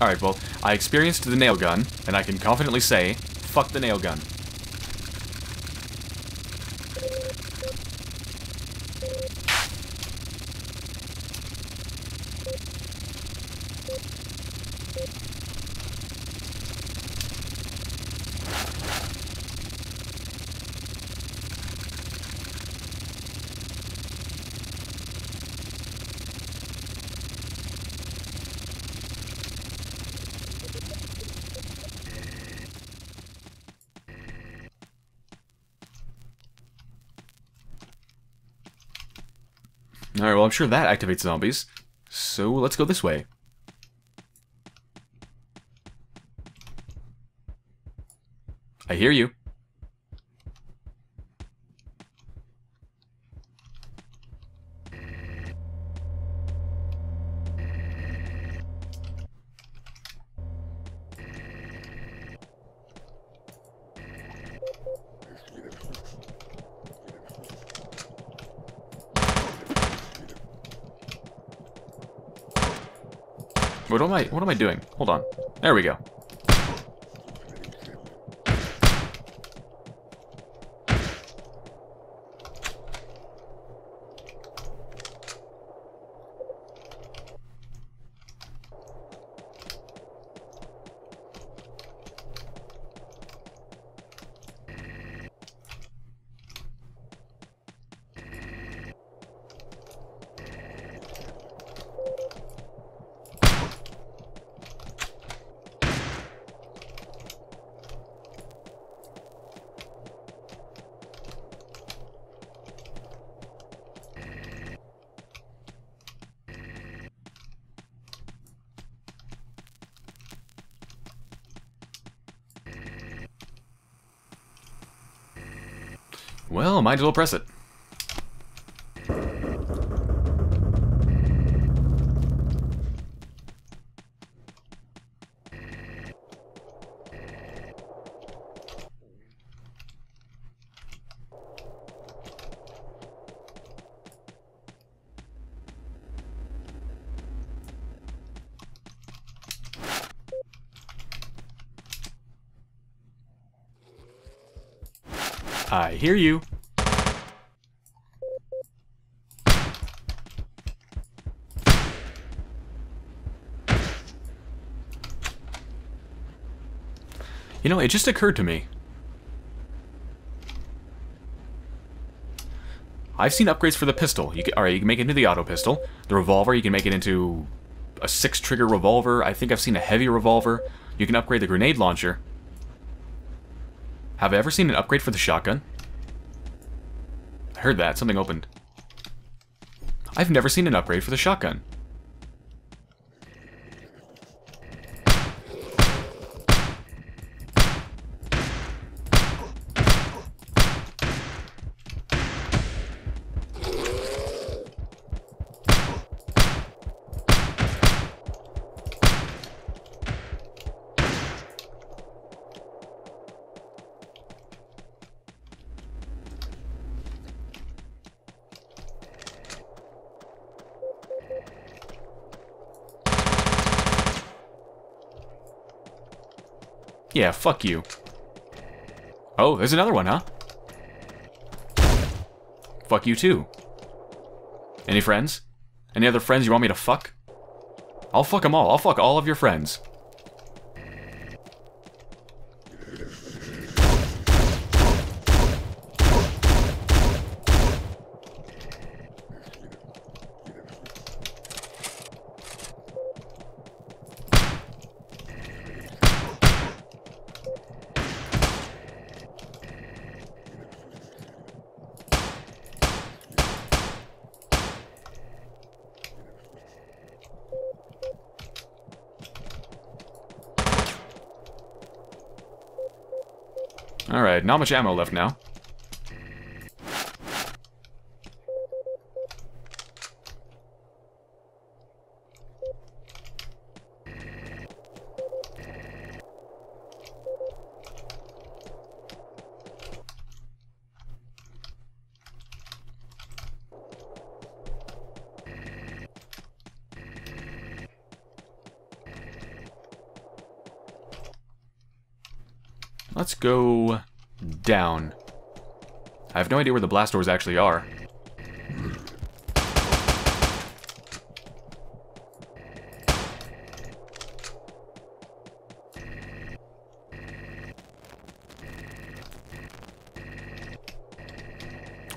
Alright, well, I experienced the nail gun, and I can confidently say, fuck the nail gun. I'm sure that activates zombies. So, let's go this way. I hear you. Am I what am I doing? Hold on. There we go. Well, might as well press it. I hear you. You know, it just occurred to me. I've seen upgrades for the pistol. You can, all right, you can make it into the auto pistol. The revolver, you can make it into a six-trigger revolver. I think I've seen a heavy revolver. You can upgrade the grenade launcher. Have I ever seen an upgrade for the shotgun? I heard that. Something opened. I've never seen an upgrade for the shotgun. Yeah, fuck you. Oh, there's another one, huh? Fuck you too. Any friends? Any other friends you want me to fuck? I'll fuck them all. I'll fuck all of your friends. Not much ammo left now. Let's go down. I have no idea where the blast doors actually are.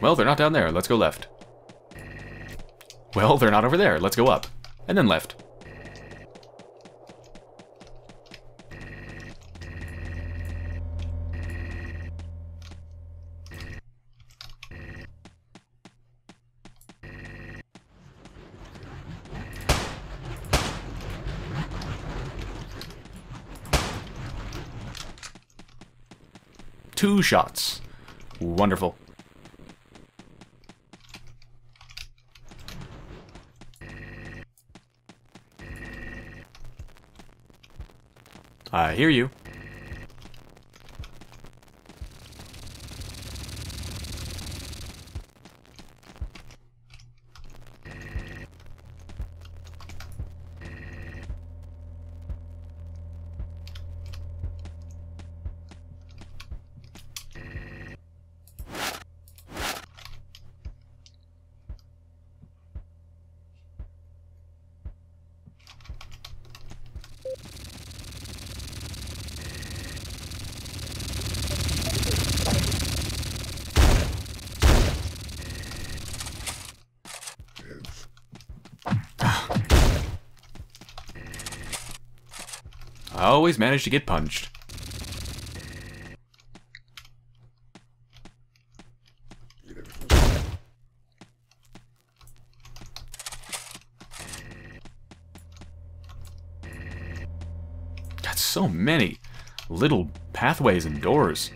Well, they're not down there. Let's go left. Well, they're not over there. Let's go up. And then left. Two shots. Wonderful. I hear you. Always manage to get punched. Got so many little pathways and doors.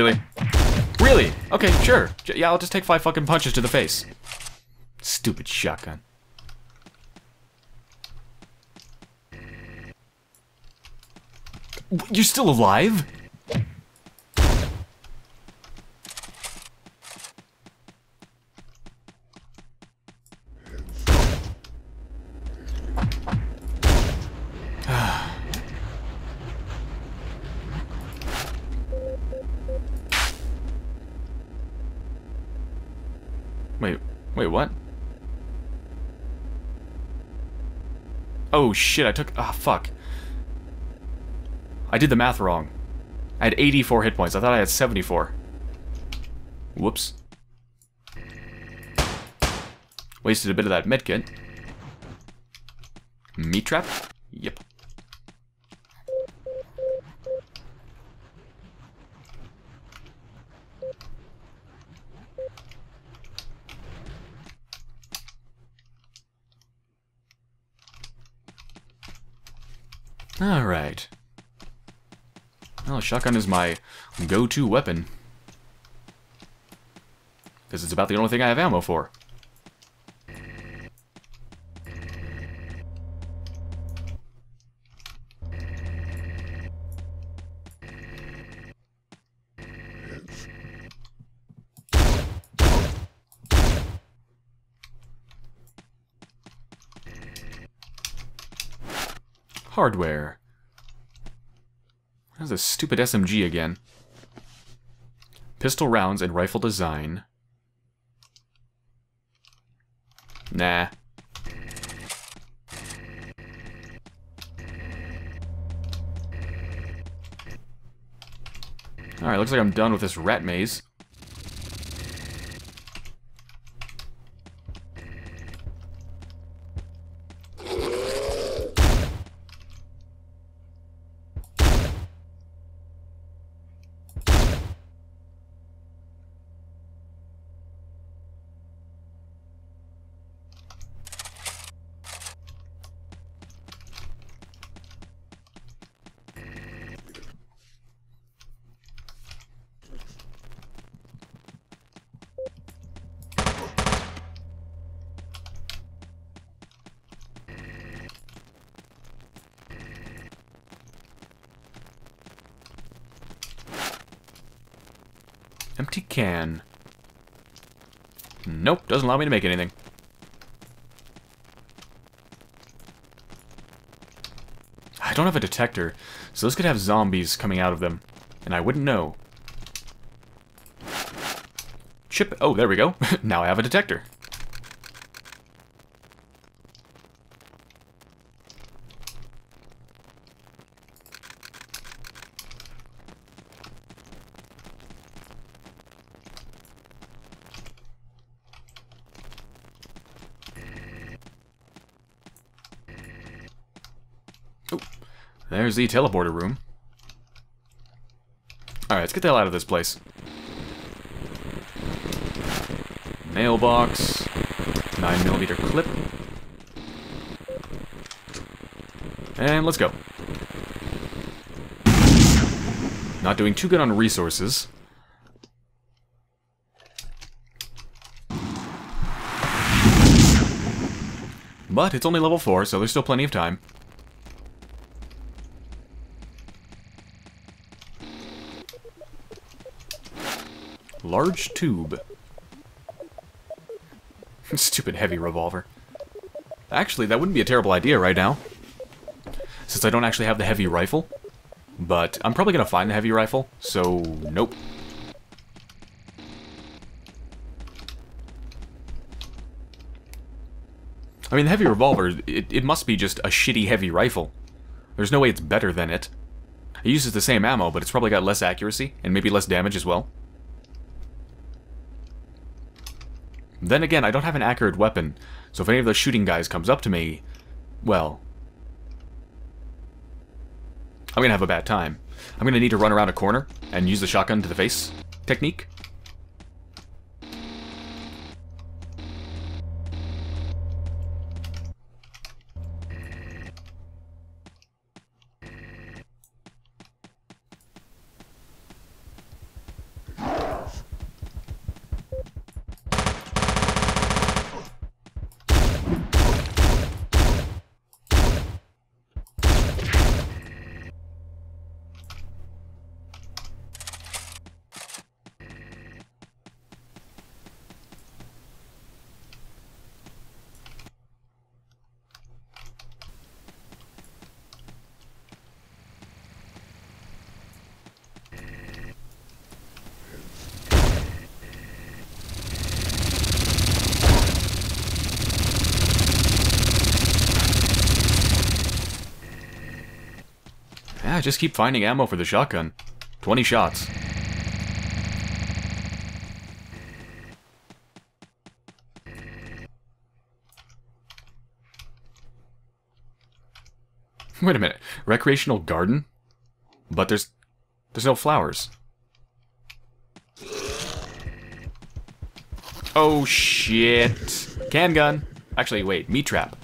Really? Really? Okay, sure. J yeah, I'll just take five fucking punches to the face. Stupid shotgun. You're still alive? Oh shit, I took. Ah, fuck. I did the math wrong. I had 84 hit points. I thought I had 74. Whoops. Wasted a bit of that medkit. Meat trap? Yep. Alright. Well, shotgun is my go-to weapon. Because it's about the only thing I have ammo for. Hardware. That's a stupid SMG again. Pistol rounds and rifle design. Nah. Alright, looks like I'm done with this rat maze. Allow me to make anything. I don't have a detector, so this could have zombies coming out of them, and I wouldn't know. Chip. Oh, there we go. now I have a detector. The teleporter room. Alright, let's get the hell out of this place. Mailbox. 9mm clip. And let's go. Not doing too good on resources. But it's only level 4, so there's still plenty of time. Large tube. Stupid heavy revolver. Actually, that wouldn't be a terrible idea right now. Since I don't actually have the heavy rifle. But I'm probably going to find the heavy rifle, so nope. I mean, the heavy revolver, it, it must be just a shitty heavy rifle. There's no way it's better than it. It uses the same ammo, but it's probably got less accuracy, and maybe less damage as well. Then again, I don't have an accurate weapon, so if any of those shooting guys comes up to me, well... I'm gonna have a bad time. I'm gonna need to run around a corner and use the shotgun to the face technique. Just keep finding ammo for the shotgun. 20 shots. Wait a minute. Recreational garden? But there's... There's no flowers. Oh, shit. Can gun. Actually, wait. Meat trap.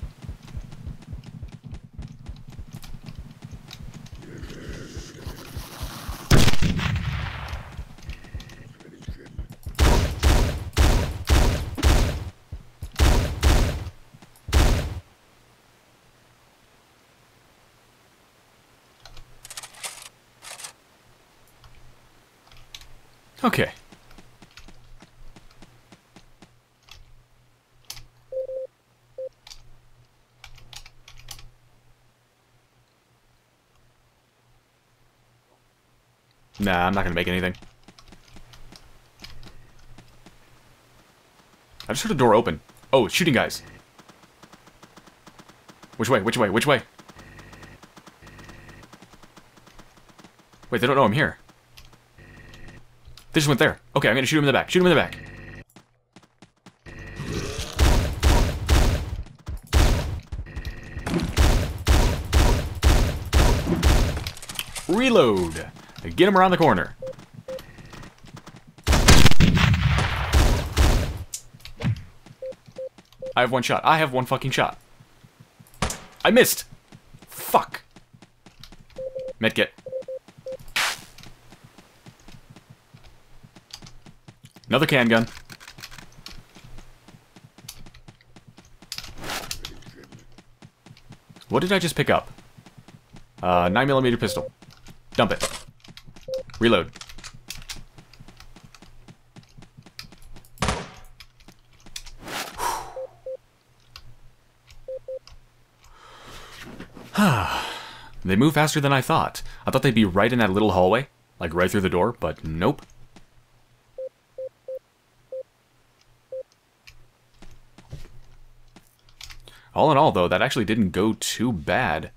Okay. Nah, I'm not gonna make anything. I just heard a door open. Oh, shooting guys. Which way? Which way? Which way? Wait, they don't know I'm here. They just went there. Okay, I'm gonna shoot him in the back. Shoot him in the back. Reload. Get him around the corner. I have one shot. I have one fucking shot. I missed. Fuck. Medkit. Another can gun. What did I just pick up? Uh, 9mm pistol. Dump it. Reload. they move faster than I thought. I thought they'd be right in that little hallway, like right through the door, but nope. All in all, though, that actually didn't go too bad.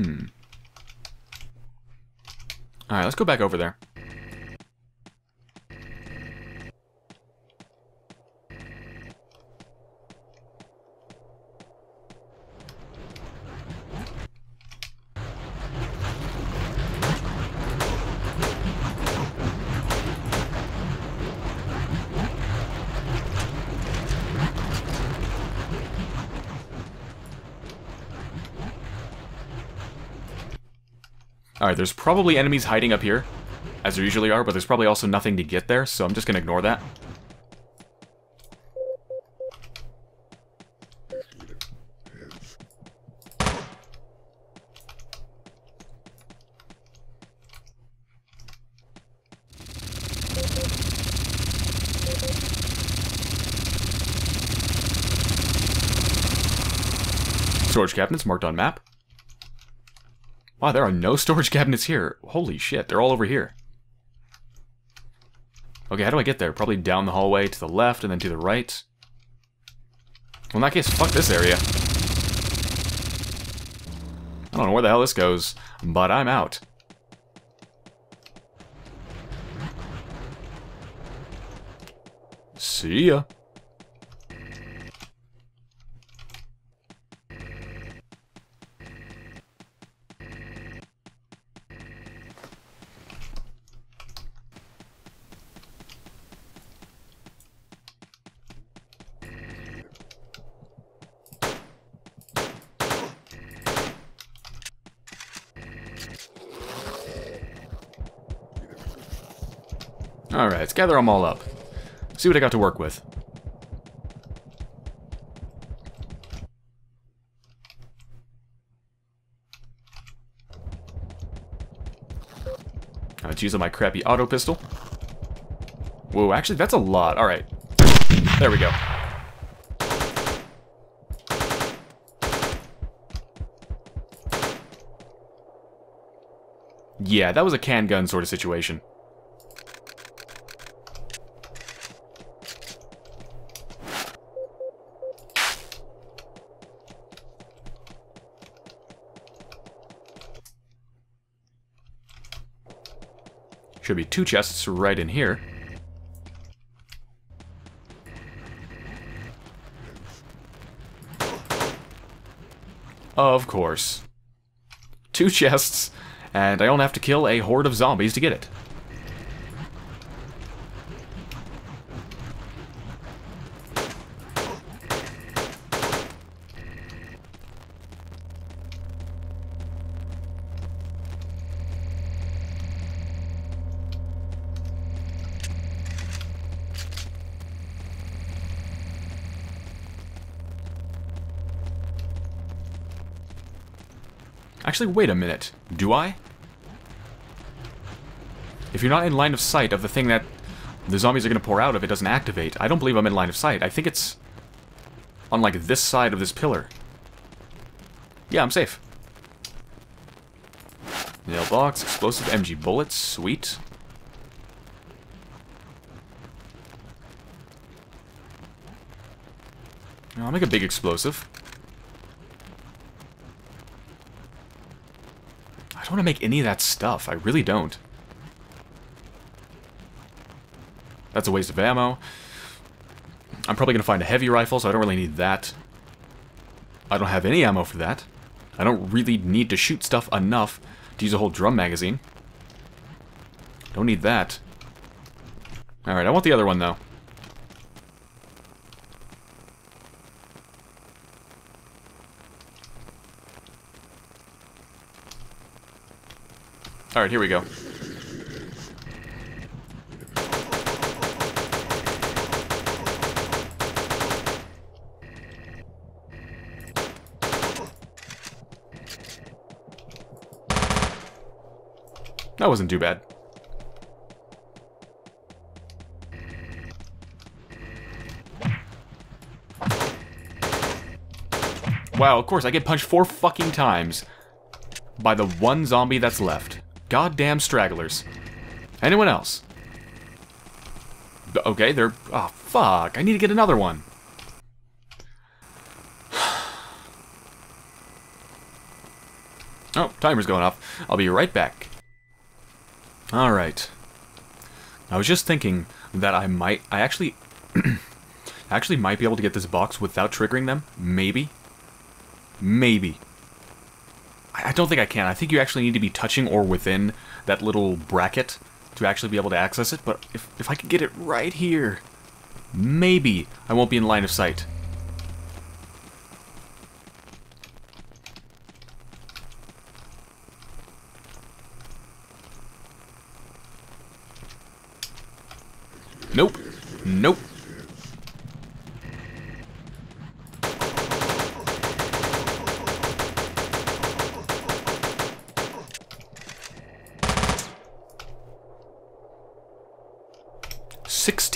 Hmm. Alright, let's go back over there. Alright, there's probably enemies hiding up here, as there usually are, but there's probably also nothing to get there, so I'm just gonna ignore that. Storage cabinets marked on map. Wow, there are no storage cabinets here. Holy shit, they're all over here. Okay, how do I get there? Probably down the hallway to the left and then to the right. Well, in that case, fuck this area. I don't know where the hell this goes, but I'm out. See ya. Alright, let's gather them all up. See what I got to work with. Let's use my crappy auto pistol. Whoa, actually, that's a lot. Alright. There we go. Yeah, that was a can gun sort of situation. Should be two chests right in here. Of course. Two chests, and I don't have to kill a horde of zombies to get it. Actually, wait a minute. Do I? If you're not in line of sight of the thing that the zombies are going to pour out of, it doesn't activate. I don't believe I'm in line of sight. I think it's on, like, this side of this pillar. Yeah, I'm safe. Nail box, explosive MG bullets, sweet. I'll make a big explosive. don't want to make any of that stuff. I really don't. That's a waste of ammo. I'm probably going to find a heavy rifle, so I don't really need that. I don't have any ammo for that. I don't really need to shoot stuff enough to use a whole drum magazine. Don't need that. Alright, I want the other one, though. Alright, here we go. That wasn't too bad. Wow, of course, I get punched four fucking times by the one zombie that's left. Goddamn stragglers. Anyone else? Okay, they're... Oh, fuck. I need to get another one. Oh, timer's going off. I'll be right back. Alright. I was just thinking that I might... I actually... actually might be able to get this box without triggering them. Maybe. Maybe. I don't think I can. I think you actually need to be touching or within that little bracket to actually be able to access it. But if, if I could get it right here, maybe I won't be in line of sight. Nope. Nope.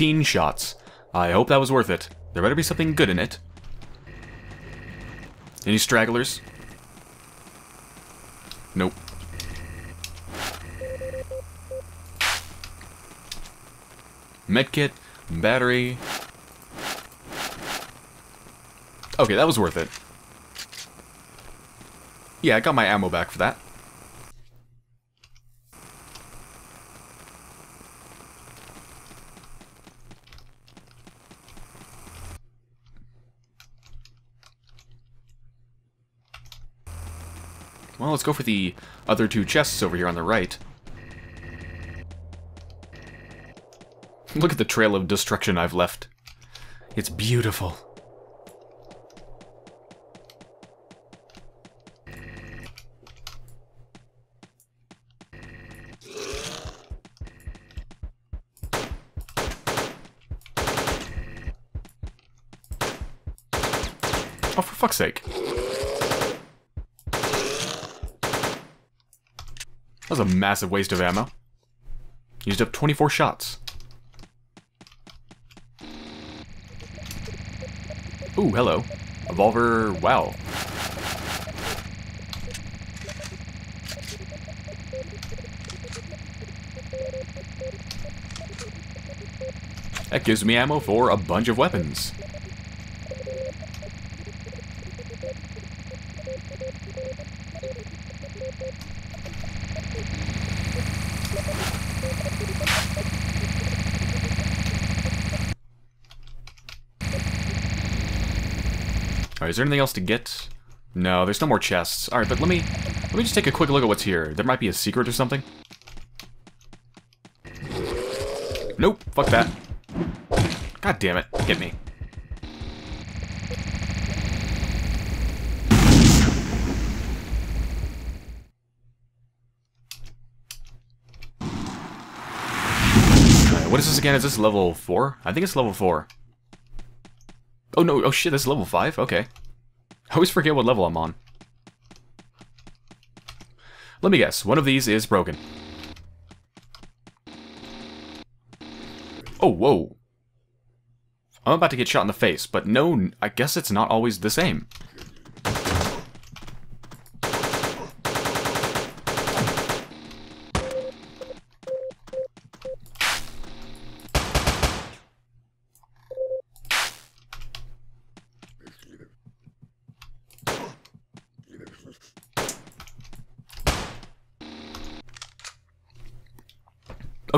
Sixteen shots. I hope that was worth it. There better be something good in it. Any stragglers? Nope. Medkit, battery. Okay, that was worth it. Yeah, I got my ammo back for that. Let's go for the other two chests over here on the right. Look at the trail of destruction I've left. It's beautiful. Oh, for fuck's sake. Was a massive waste of ammo. Used up 24 shots. Ooh, hello. Evolver, wow. That gives me ammo for a bunch of weapons. Is there anything else to get? No, there's no more chests. Alright, but let me let me just take a quick look at what's here. There might be a secret or something. Nope, fuck that. God damn it, hit me. what is this again? Is this level 4? I think it's level 4. Oh no, oh shit, this is level 5? Okay. I always forget what level I'm on. Let me guess, one of these is broken. Oh, whoa. I'm about to get shot in the face, but no, I guess it's not always the same.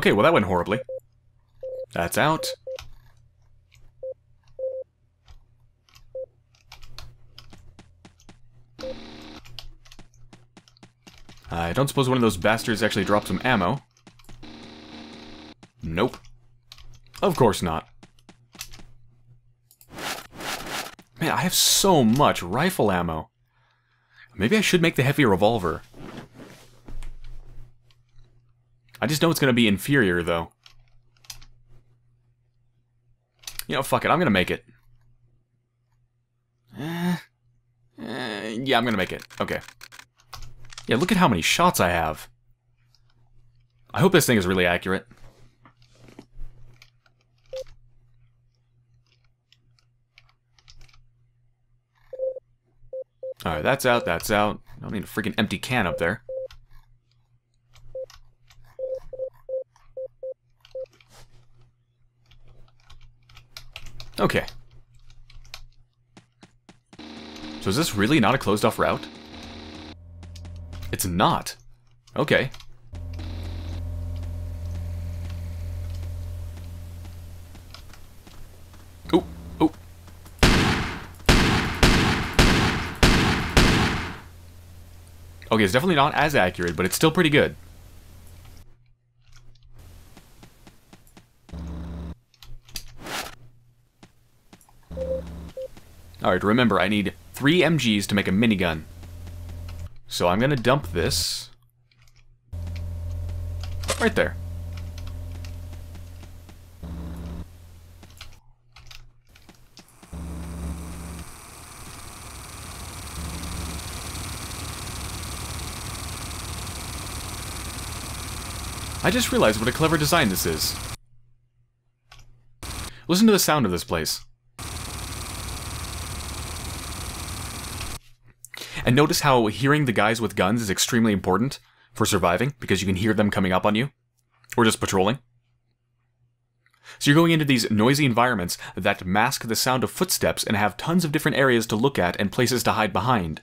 Okay, well that went horribly. That's out. I don't suppose one of those bastards actually dropped some ammo. Nope. Of course not. Man, I have so much rifle ammo. Maybe I should make the heavy revolver. I just know it's going to be inferior, though. You know, fuck it, I'm going to make it. Eh, yeah, I'm going to make it. Okay. Yeah, look at how many shots I have. I hope this thing is really accurate. Alright, that's out, that's out. I don't need a freaking empty can up there. Okay. So is this really not a closed off route? It's not. Okay. Oh, oh. Okay, it's definitely not as accurate, but it's still pretty good. Alright, remember, I need three MGs to make a minigun. So I'm gonna dump this... Right there. I just realized what a clever design this is. Listen to the sound of this place. And notice how hearing the guys with guns is extremely important for surviving, because you can hear them coming up on you. Or just patrolling. So you're going into these noisy environments that mask the sound of footsteps and have tons of different areas to look at and places to hide behind.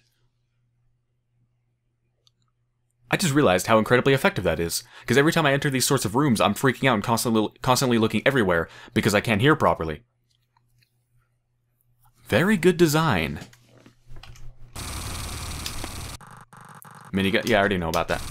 I just realized how incredibly effective that is, because every time I enter these sorts of rooms, I'm freaking out and constantly, constantly looking everywhere because I can't hear properly. Very good design. Minigun? Yeah, I already know about that.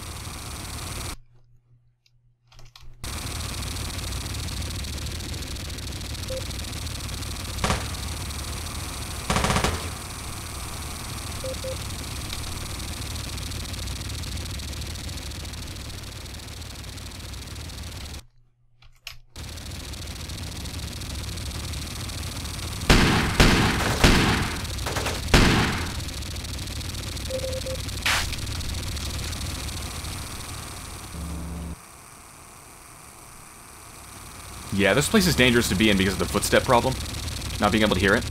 Yeah, this place is dangerous to be in because of the footstep problem. Not being able to hear it.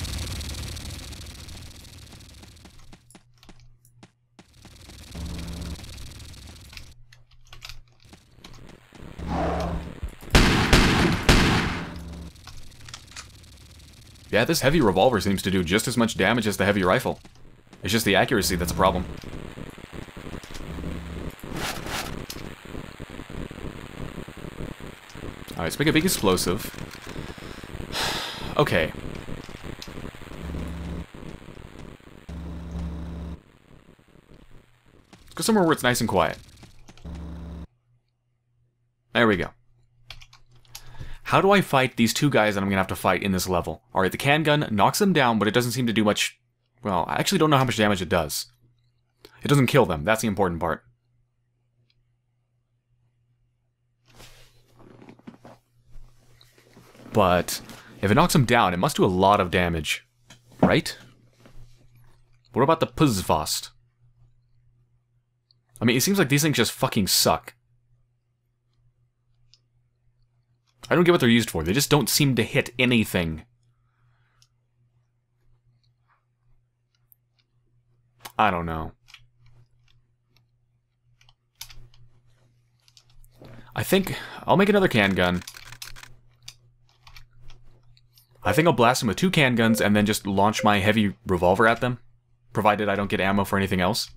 Yeah, this heavy revolver seems to do just as much damage as the heavy rifle. It's just the accuracy that's a problem. Let's make a big explosive. okay. Let's go somewhere where it's nice and quiet. There we go. How do I fight these two guys that I'm going to have to fight in this level? Alright, the can gun knocks them down, but it doesn't seem to do much... Well, I actually don't know how much damage it does. It doesn't kill them. That's the important part. But if it knocks him down, it must do a lot of damage. Right? What about the Puzzfast? I mean, it seems like these things just fucking suck. I don't get what they're used for. They just don't seem to hit anything. I don't know. I think I'll make another can gun. I think I'll blast them with two can guns and then just launch my heavy revolver at them, provided I don't get ammo for anything else.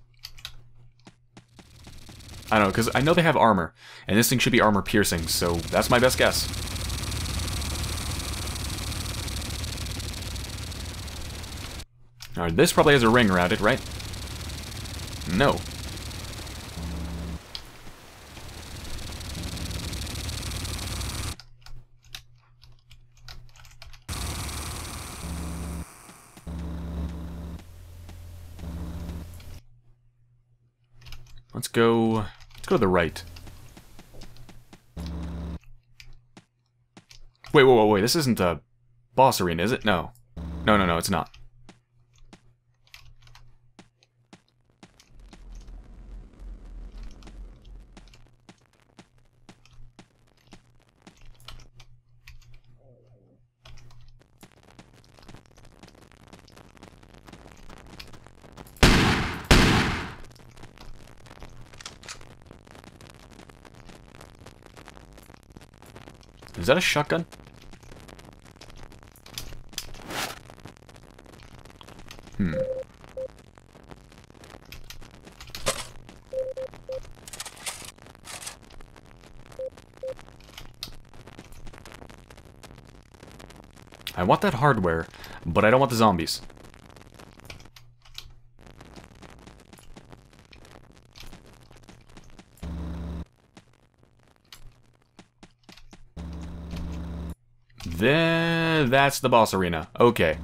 I don't know, because I know they have armor, and this thing should be armor piercing, so that's my best guess. Alright, this probably has a ring around it, right? No. Let's go... Let's go to the right. Wait, wait, wait, wait. This isn't a boss arena, is it? No. No, no, no, it's not. Is that a shotgun? Hmm. I want that hardware, but I don't want the zombies. Then that's the boss arena. Okay.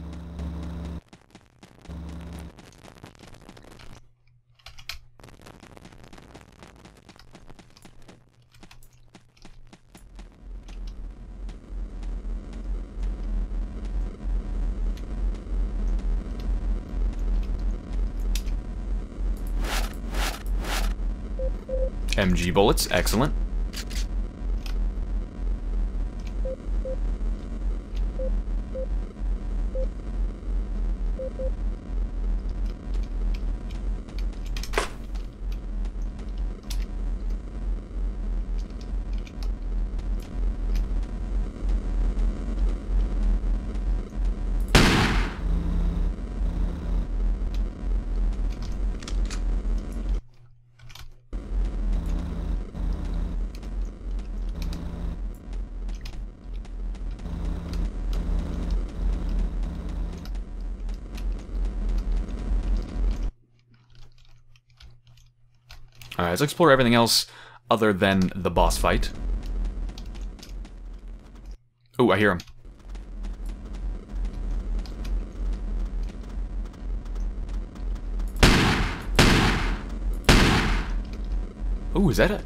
MG bullets, excellent. Let's explore everything else other than the boss fight. Oh, I hear him. Oh, is that a...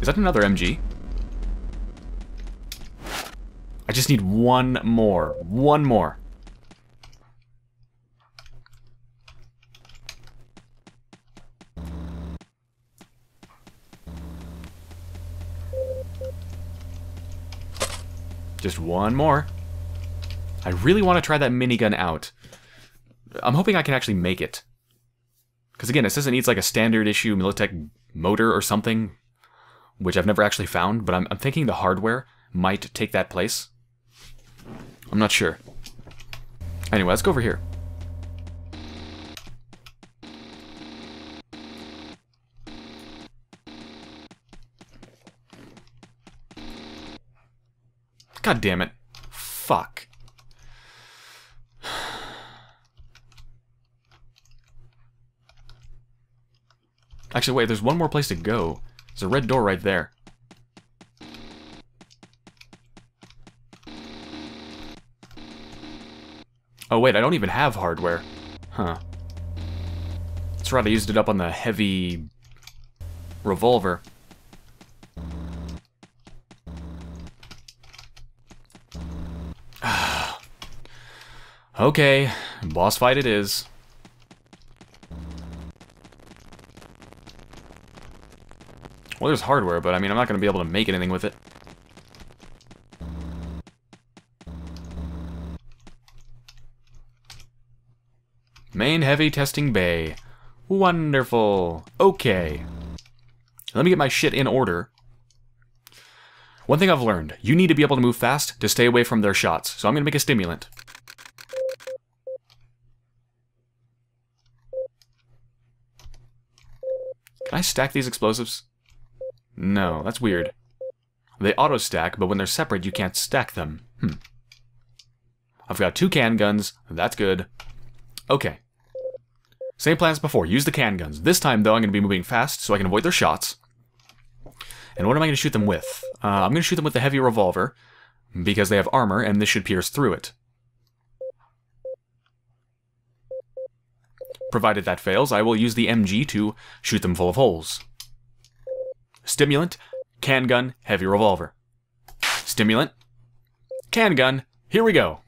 Is that another MG? I just need one more. One more. Just one more. I really want to try that minigun out. I'm hoping I can actually make it. Because again, it says it needs like a standard issue Militech motor or something, which I've never actually found, but I'm, I'm thinking the hardware might take that place. I'm not sure. Anyway, let's go over here. God damn it. Fuck. Actually, wait, there's one more place to go. There's a red door right there. Oh wait, I don't even have hardware. Huh. That's right, I used it up on the heavy revolver. Okay, boss fight it is. Well, there's hardware, but I mean, I'm not going to be able to make anything with it. Main heavy testing bay. Wonderful. Okay. Let me get my shit in order. One thing I've learned, you need to be able to move fast to stay away from their shots, so I'm going to make a stimulant. Can I stack these explosives? No, that's weird. They auto-stack, but when they're separate, you can't stack them. Hmm. I've got two can guns. That's good. Okay. Same plan as before. Use the can guns. This time, though, I'm going to be moving fast so I can avoid their shots. And what am I going to shoot them with? Uh, I'm going to shoot them with the heavy revolver because they have armor and this should pierce through it. Provided that fails, I will use the MG to shoot them full of holes. Stimulant, can gun, heavy revolver. Stimulant, can gun, here we go.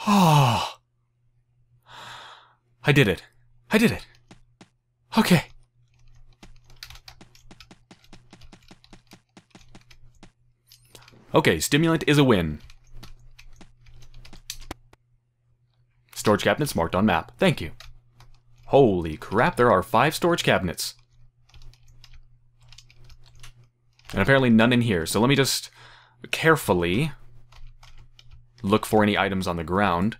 I did it. I did it. Okay. Okay, stimulant is a win. Storage cabinets marked on map. Thank you. Holy crap, there are five storage cabinets. And apparently none in here, so let me just carefully look for any items on the ground.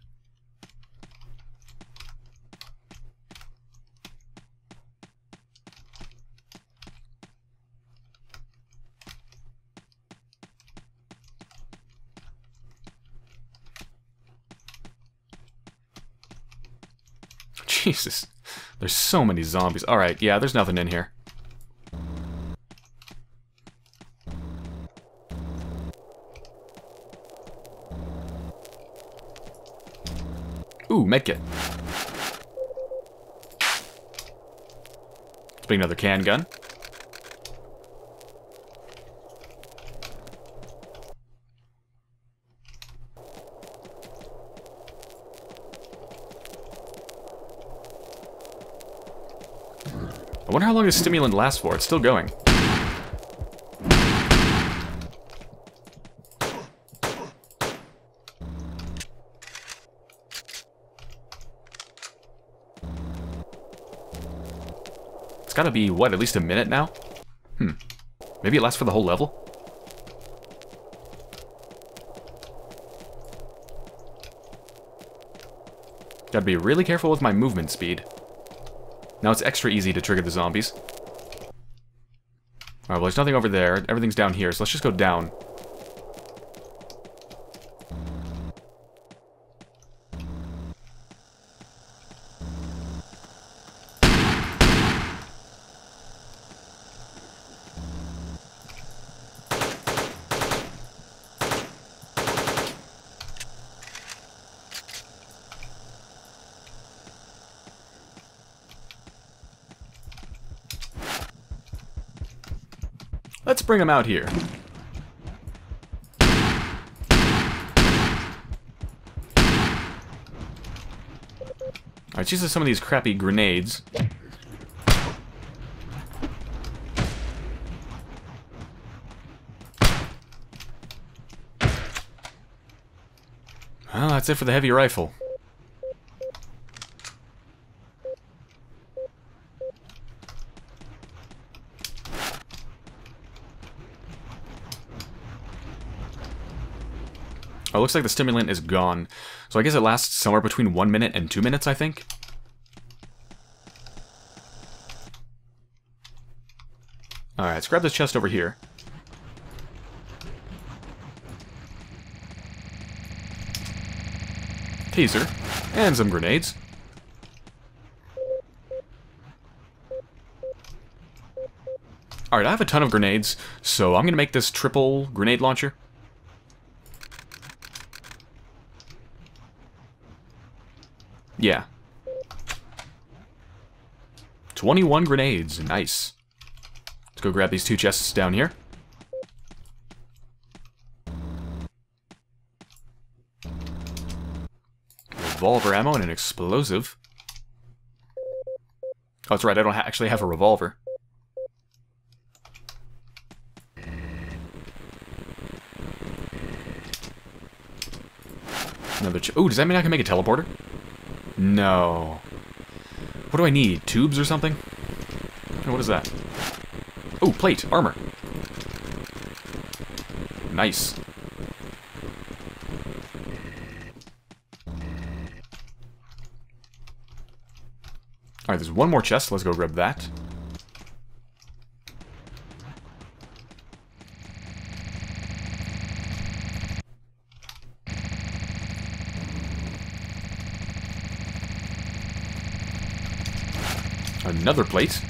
Jesus. There's so many zombies. Alright, yeah, there's nothing in here. Ooh, medkit. Let's bring another can gun. I wonder how long this stimulant lasts for. It's still going. It's gotta be, what, at least a minute now? Hmm. Maybe it lasts for the whole level? Gotta be really careful with my movement speed. Now it's extra easy to trigger the zombies. Alright, well there's nothing over there. Everything's down here, so let's just go down. Let's bring him out here. Alright, Jesus, some of these crappy grenades. Well, that's it for the heavy rifle. It looks like the stimulant is gone. So I guess it lasts somewhere between one minute and two minutes, I think. Alright, let's grab this chest over here. Taser. And some grenades. Alright, I have a ton of grenades, so I'm going to make this triple grenade launcher. Yeah. 21 grenades. Nice. Let's go grab these two chests down here. Revolver ammo and an explosive. Oh, that's right, I don't ha actually have a revolver. Another Oh, does that mean I can make a teleporter? No. What do I need? Tubes or something? what is that? Oh, plate. Armor. Nice. Alright, there's one more chest. Let's go grab that. Another plate.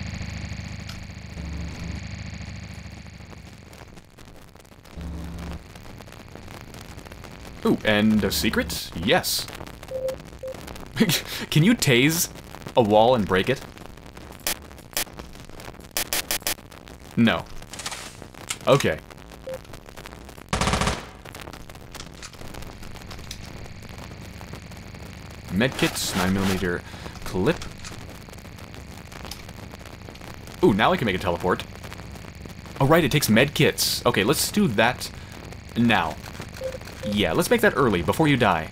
Ooh, and a secret? Yes. Can you tase a wall and break it? No. Okay. Medkits, 9mm clip. Ooh, now I can make a teleport. Oh, right, it takes med kits. Okay, let's do that Now. Yeah, let's make that early, before you die.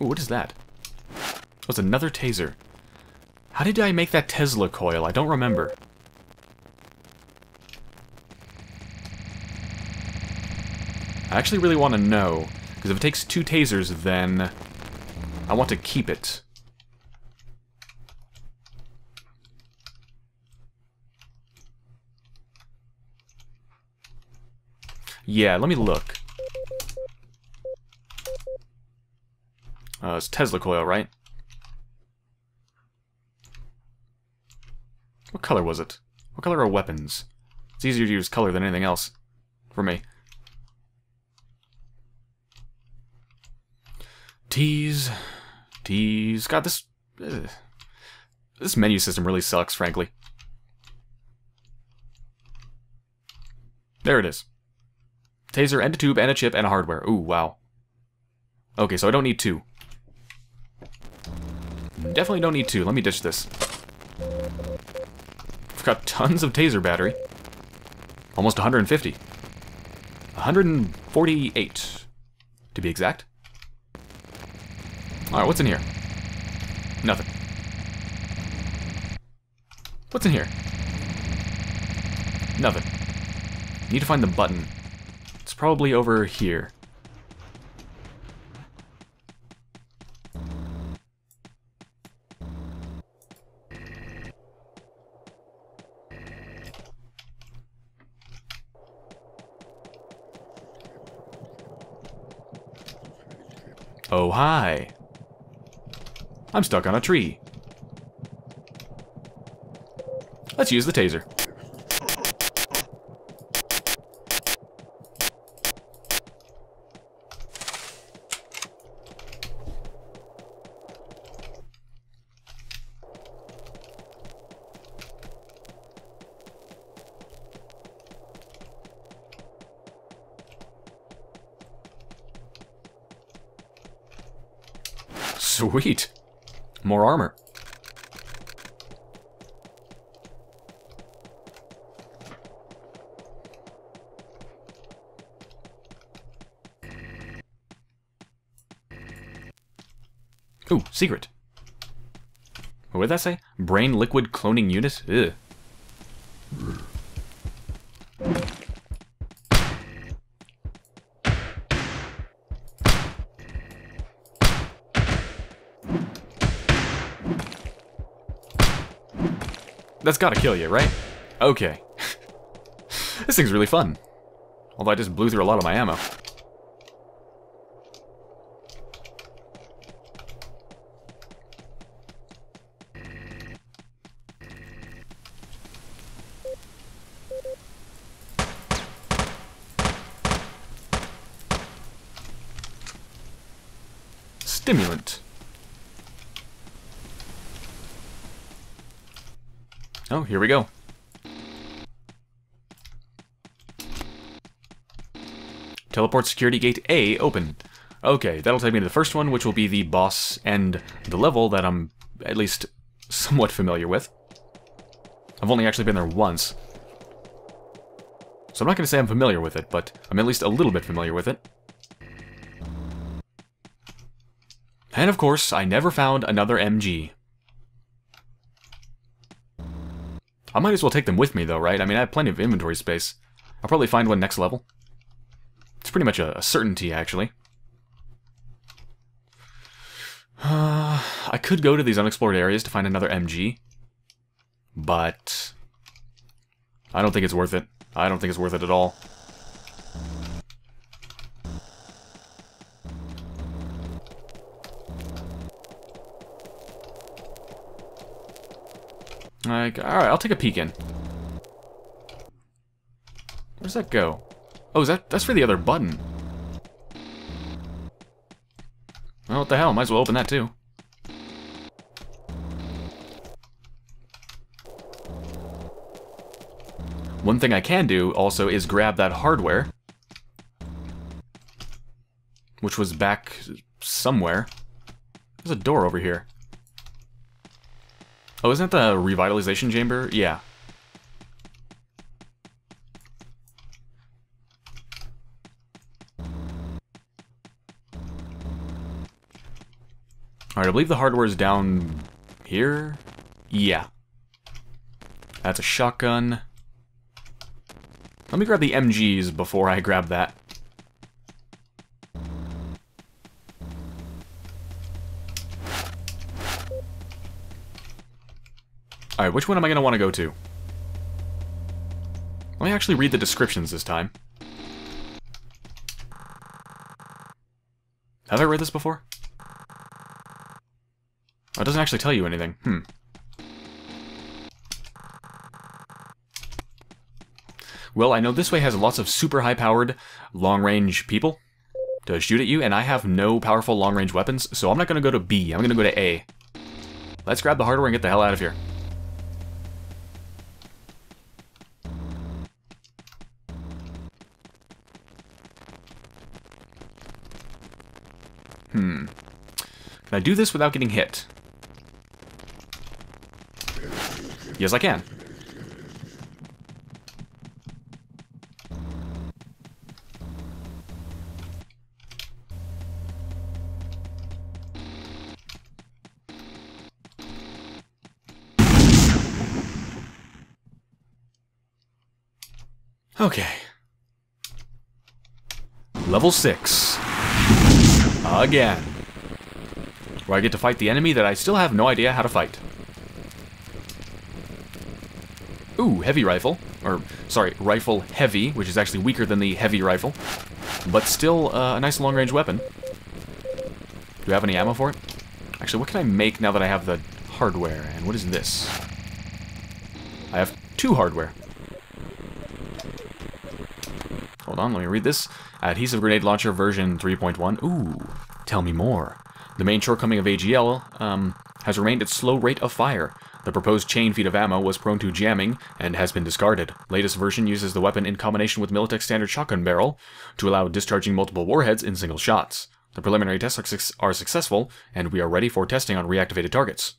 Ooh, what is that? Oh, it's another taser. How did I make that Tesla coil? I don't remember. I actually really want to know, because if it takes two tasers, then I want to keep it. Yeah, let me look. Uh, it's Tesla coil, right? What color was it? What color are weapons? It's easier to use color than anything else. For me. Tease. Tease. God, this... Uh, this menu system really sucks, frankly. There it is. Taser and a tube and a chip and a hardware. Ooh, wow. Okay, so I don't need two. Definitely don't need two. Let me ditch this. I've got tons of taser battery. Almost 150. 148, to be exact. Alright, what's in here? Nothing. What's in here? Nothing. Need to find the button. It's probably over here. Oh, hi. I'm stuck on a tree. Let's use the taser. Secret. What did that say? Brain liquid cloning unit? Ugh. That's gotta kill you, right? Okay. this thing's really fun. Although I just blew through a lot of my ammo. Stimulant. Oh, here we go. Teleport security gate A open. Okay, that'll take me to the first one, which will be the boss and the level that I'm at least somewhat familiar with. I've only actually been there once. So I'm not going to say I'm familiar with it, but I'm at least a little bit familiar with it. And of course, I never found another MG. I might as well take them with me, though, right? I mean, I have plenty of inventory space. I'll probably find one next level. Pretty much a, a certainty, actually. Uh, I could go to these unexplored areas to find another MG. But... I don't think it's worth it. I don't think it's worth it at all. Like, alright, I'll take a peek in. Where's that go? Oh, is that that's for the other button. Well, what the hell? Might as well open that too. One thing I can do also is grab that hardware. Which was back somewhere. There's a door over here. Oh, isn't that the revitalization chamber? Yeah. Alright, I believe the hardware is down here? Yeah. That's a shotgun. Let me grab the MGs before I grab that. Alright, which one am I going to want to go to? Let me actually read the descriptions this time. Have I read this before? Oh, it doesn't actually tell you anything. Hmm. Well, I know this way has lots of super high-powered, long-range people to shoot at you, and I have no powerful long-range weapons, so I'm not going to go to B. I'm going to go to A. Let's grab the hardware and get the hell out of here. Hmm. Can I do this without getting hit? Yes, I can. Okay. Level 6. Again. Where I get to fight the enemy that I still have no idea how to fight. Ooh, heavy rifle. Or, sorry, rifle heavy, which is actually weaker than the heavy rifle. But still uh, a nice long-range weapon. Do I have any ammo for it? Actually, what can I make now that I have the hardware? And what is this? I have two hardware. Hold on, let me read this. Adhesive Grenade Launcher version 3.1. Ooh, tell me more. The main shortcoming of AGL um, has remained its slow rate of fire. The proposed chain feed of ammo was prone to jamming and has been discarded. Latest version uses the weapon in combination with Militech standard shotgun barrel to allow discharging multiple warheads in single shots. The preliminary tests are, su are successful, and we are ready for testing on reactivated targets.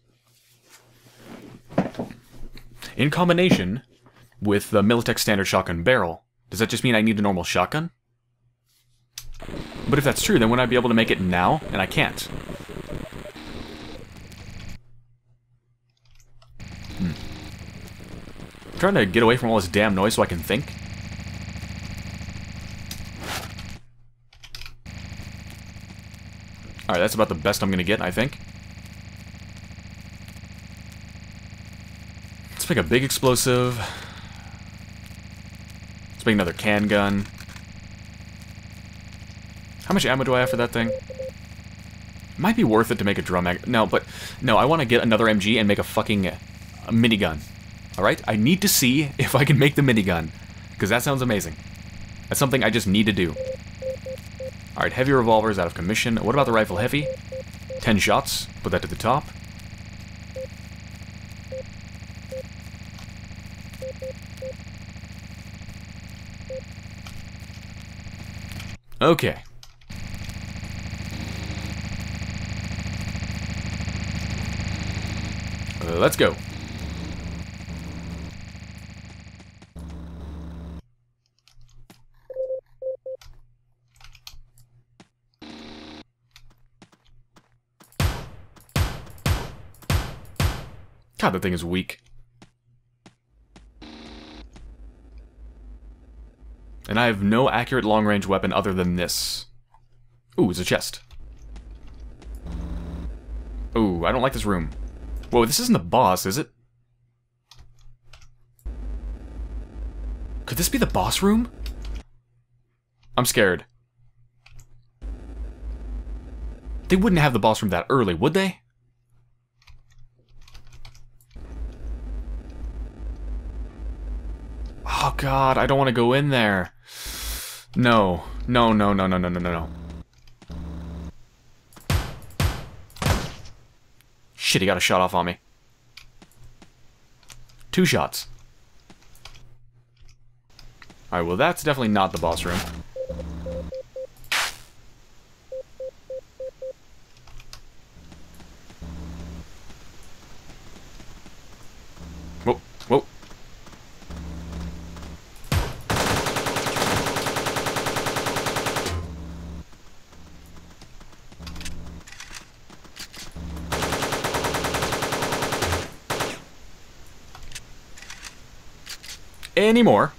In combination with the Militech standard shotgun barrel, does that just mean I need a normal shotgun? But if that's true, then wouldn't I be able to make it now? And I can't. I'm trying to get away from all this damn noise so I can think. Alright, that's about the best I'm gonna get, I think. Let's make a big explosive. Let's make another can gun. How much ammo do I have for that thing? Might be worth it to make a drum mag- No, but... No, I want to get another MG and make a fucking a minigun. Alright? I need to see if I can make the minigun. Because that sounds amazing. That's something I just need to do. Alright, heavy revolvers out of commission. What about the rifle heavy? Ten shots. Put that to the top. Okay. Let's go. God, that thing is weak. And I have no accurate long-range weapon other than this. Ooh, it's a chest. Ooh, I don't like this room. Whoa, this isn't the boss, is it? Could this be the boss room? I'm scared. They wouldn't have the boss room that early, would they? God, I don't want to go in there. No. No, no, no, no, no, no, no, no. Shit, he got a shot off on me. Two shots. Alright, well that's definitely not the boss room. Anymore.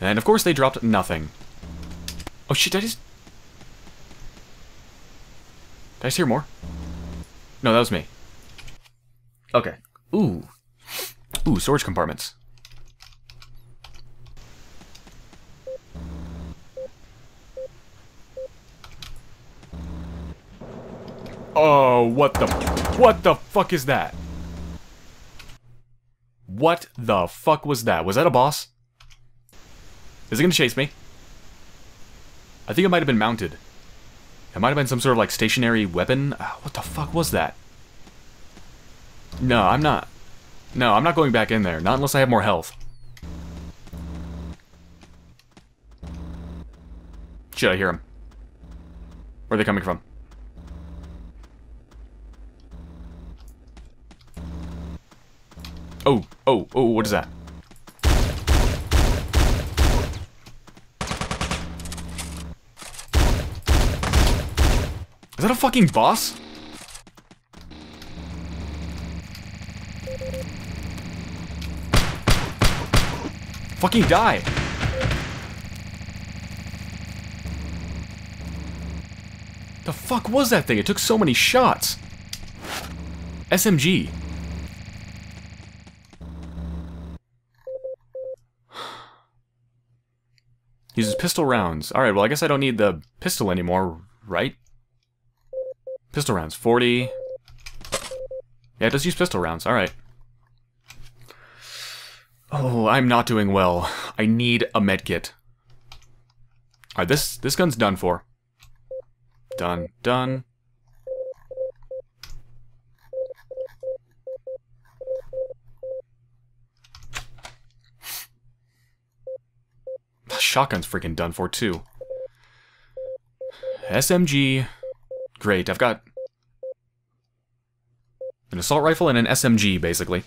And of course they dropped nothing. Oh shit, I just... Did I just hear more? No, that was me. Okay. Ooh. Ooh, storage compartments. Oh, what the... What the fuck is that? What the fuck was that? Was that a boss? Is it gonna chase me? I think it might have been mounted. It might have been some sort of like stationary weapon. Uh, what the fuck was that? No, I'm not. No, I'm not going back in there. Not unless I have more health. Should I hear him? Where are they coming from? Oh, oh, oh, what is that? Is that a fucking boss? Fucking die! The fuck was that thing? It took so many shots! SMG. Uses pistol rounds. Alright, well I guess I don't need the pistol anymore, right? Pistol rounds, 40. Yeah, it does use pistol rounds, alright. Oh, I'm not doing well. I need a medkit. Alright, this, this gun's done for. Done, done. Shotgun's freaking done for, too. SMG. Great, I've got an assault rifle and an SMG, basically.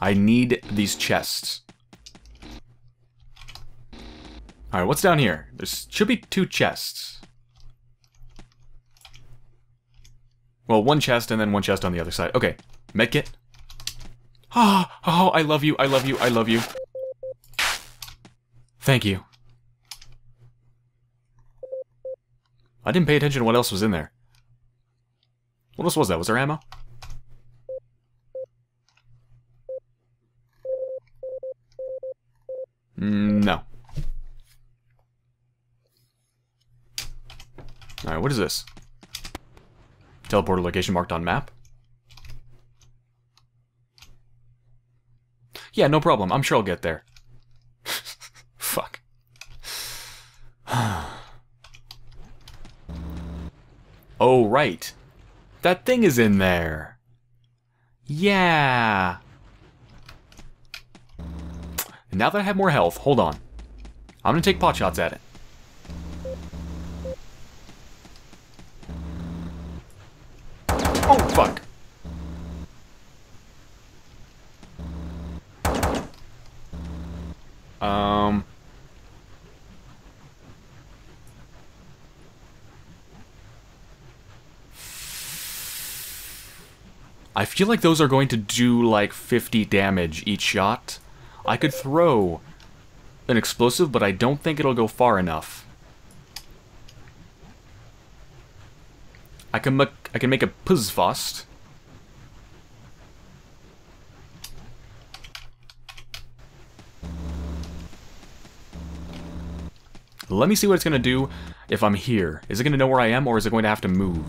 I need these chests. Alright, what's down here? There should be two chests. Well, one chest and then one chest on the other side. Okay, medkit. Oh, oh, I love you, I love you, I love you. Thank you. I didn't pay attention to what else was in there. What else was that? Was there ammo? Mm, no. Alright, what is this? Teleporter location marked on map? Yeah, no problem. I'm sure I'll get there. Fuck. oh, right. That thing is in there. Yeah. Now that I have more health, hold on. I'm gonna take pot shots at it. Oh, fuck. Um... I feel like those are going to do like 50 damage each shot. I could throw an explosive, but I don't think it'll go far enough. I can make I can make a Puzzfaust. Let me see what it's gonna do if I'm here. Is it gonna know where I am, or is it going to have to move?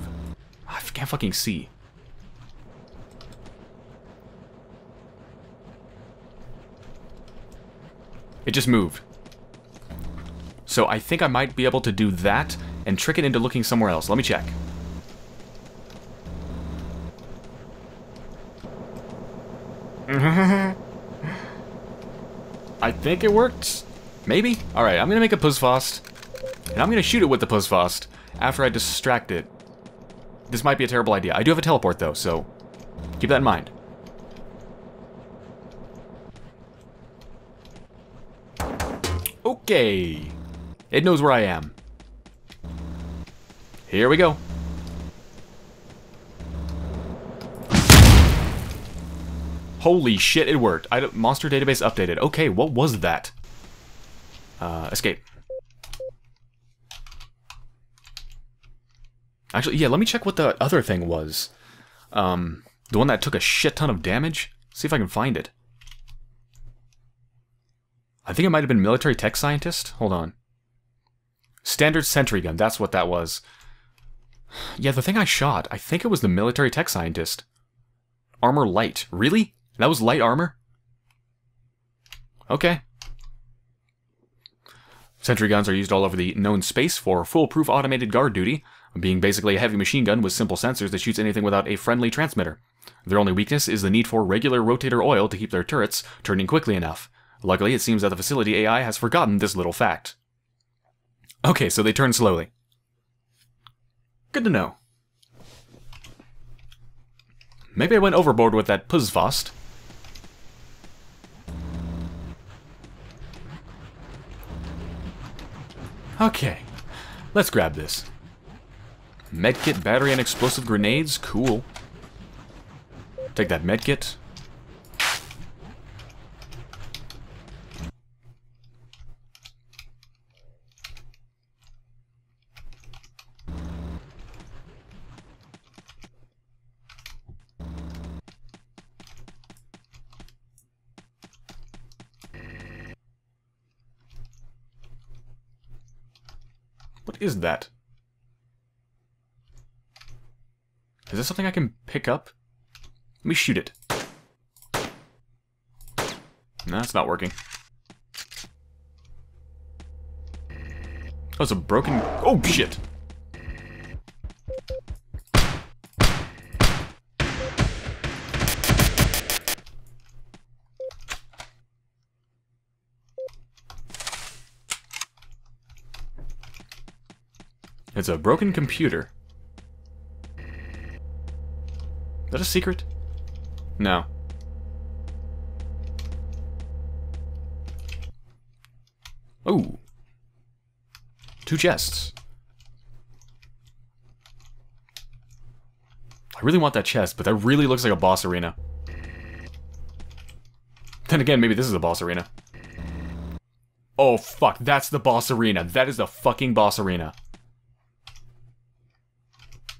I can't fucking see. It just moved. So I think I might be able to do that and trick it into looking somewhere else. Let me check. I think it worked. Maybe? Alright, I'm gonna make a Puzzfaust. And I'm gonna shoot it with the Puzzfaust after I distract it. This might be a terrible idea. I do have a teleport though, so keep that in mind. Okay. It knows where I am. Here we go. Holy shit, it worked. Monster database updated. Okay, what was that? Uh, escape. Actually, yeah, let me check what the other thing was. Um, the one that took a shit ton of damage? See if I can find it. I think it might have been military tech scientist. Hold on. Standard sentry gun, that's what that was. Yeah, the thing I shot, I think it was the military tech scientist. Armor light. Really? That was light armor? Okay. Sentry guns are used all over the known space for foolproof automated guard duty, being basically a heavy machine gun with simple sensors that shoots anything without a friendly transmitter. Their only weakness is the need for regular rotator oil to keep their turrets turning quickly enough. Luckily, it seems that the facility AI has forgotten this little fact. Okay, so they turn slowly. Good to know. Maybe I went overboard with that Puzzfaust. Okay, let's grab this. Medkit, battery, and explosive grenades? Cool. Take that medkit. What is that? Is this something I can pick up? Let me shoot it. No, it's not working. Oh, it's a broken... Oh, shit! A broken computer. Is that a secret? No. Oh. Two chests. I really want that chest, but that really looks like a boss arena. Then again, maybe this is a boss arena. Oh, fuck. That's the boss arena. That is the fucking boss arena.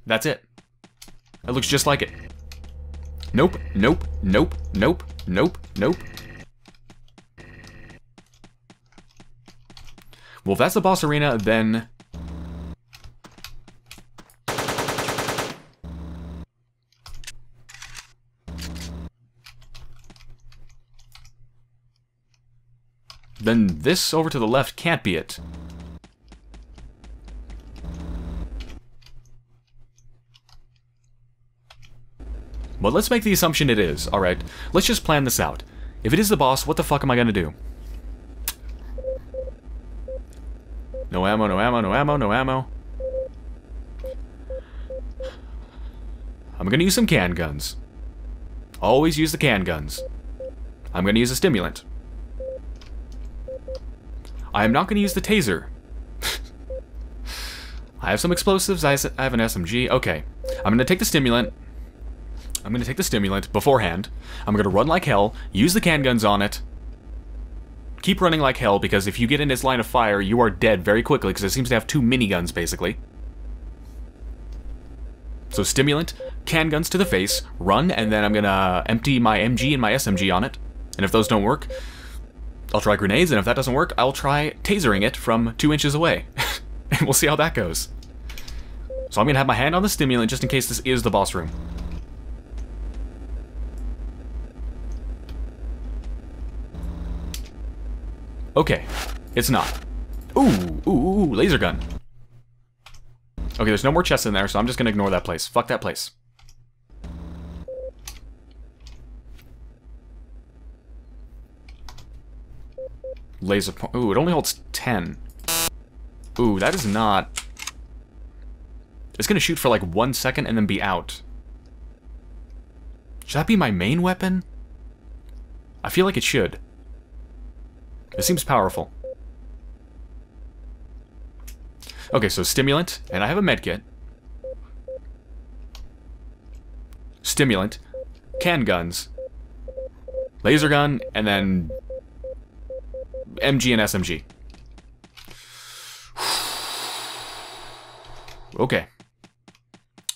That's it. It looks just like it. Nope, nope, nope, nope, nope, nope. Well, if that's the boss arena, then... Then this over to the left can't be it. But let's make the assumption it is, alright? Let's just plan this out. If it is the boss, what the fuck am I gonna do? No ammo, no ammo, no ammo, no ammo. I'm gonna use some can guns. Always use the can guns. I'm gonna use a stimulant. I am not gonna use the taser. I have some explosives, I have an SMG. Okay. I'm gonna take the stimulant, I'm going to take the stimulant beforehand. I'm going to run like hell, use the can guns on it. Keep running like hell, because if you get in its line of fire, you are dead very quickly, because it seems to have two miniguns, basically. So stimulant, can guns to the face, run, and then I'm going to empty my MG and my SMG on it. And if those don't work, I'll try grenades, and if that doesn't work, I'll try tasering it from two inches away. and we'll see how that goes. So I'm going to have my hand on the stimulant just in case this is the boss room. Okay, it's not. Ooh, ooh, ooh, laser gun. Okay, there's no more chests in there, so I'm just gonna ignore that place. Fuck that place. Laser point. Ooh, it only holds 10. Ooh, that is not... It's gonna shoot for like one second and then be out. Should that be my main weapon? I feel like it should. It seems powerful. Okay, so stimulant, and I have a medkit. Stimulant, can guns, laser gun, and then MG and SMG. okay.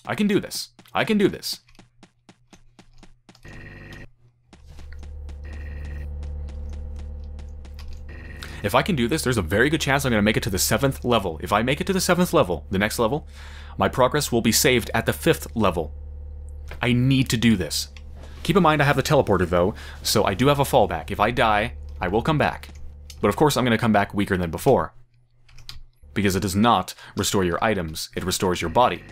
I can do this. I can do this. If I can do this, there's a very good chance I'm going to make it to the 7th level. If I make it to the 7th level, the next level, my progress will be saved at the 5th level. I need to do this. Keep in mind I have the teleporter though, so I do have a fallback. If I die, I will come back. But of course I'm going to come back weaker than before. Because it does not restore your items, it restores your body.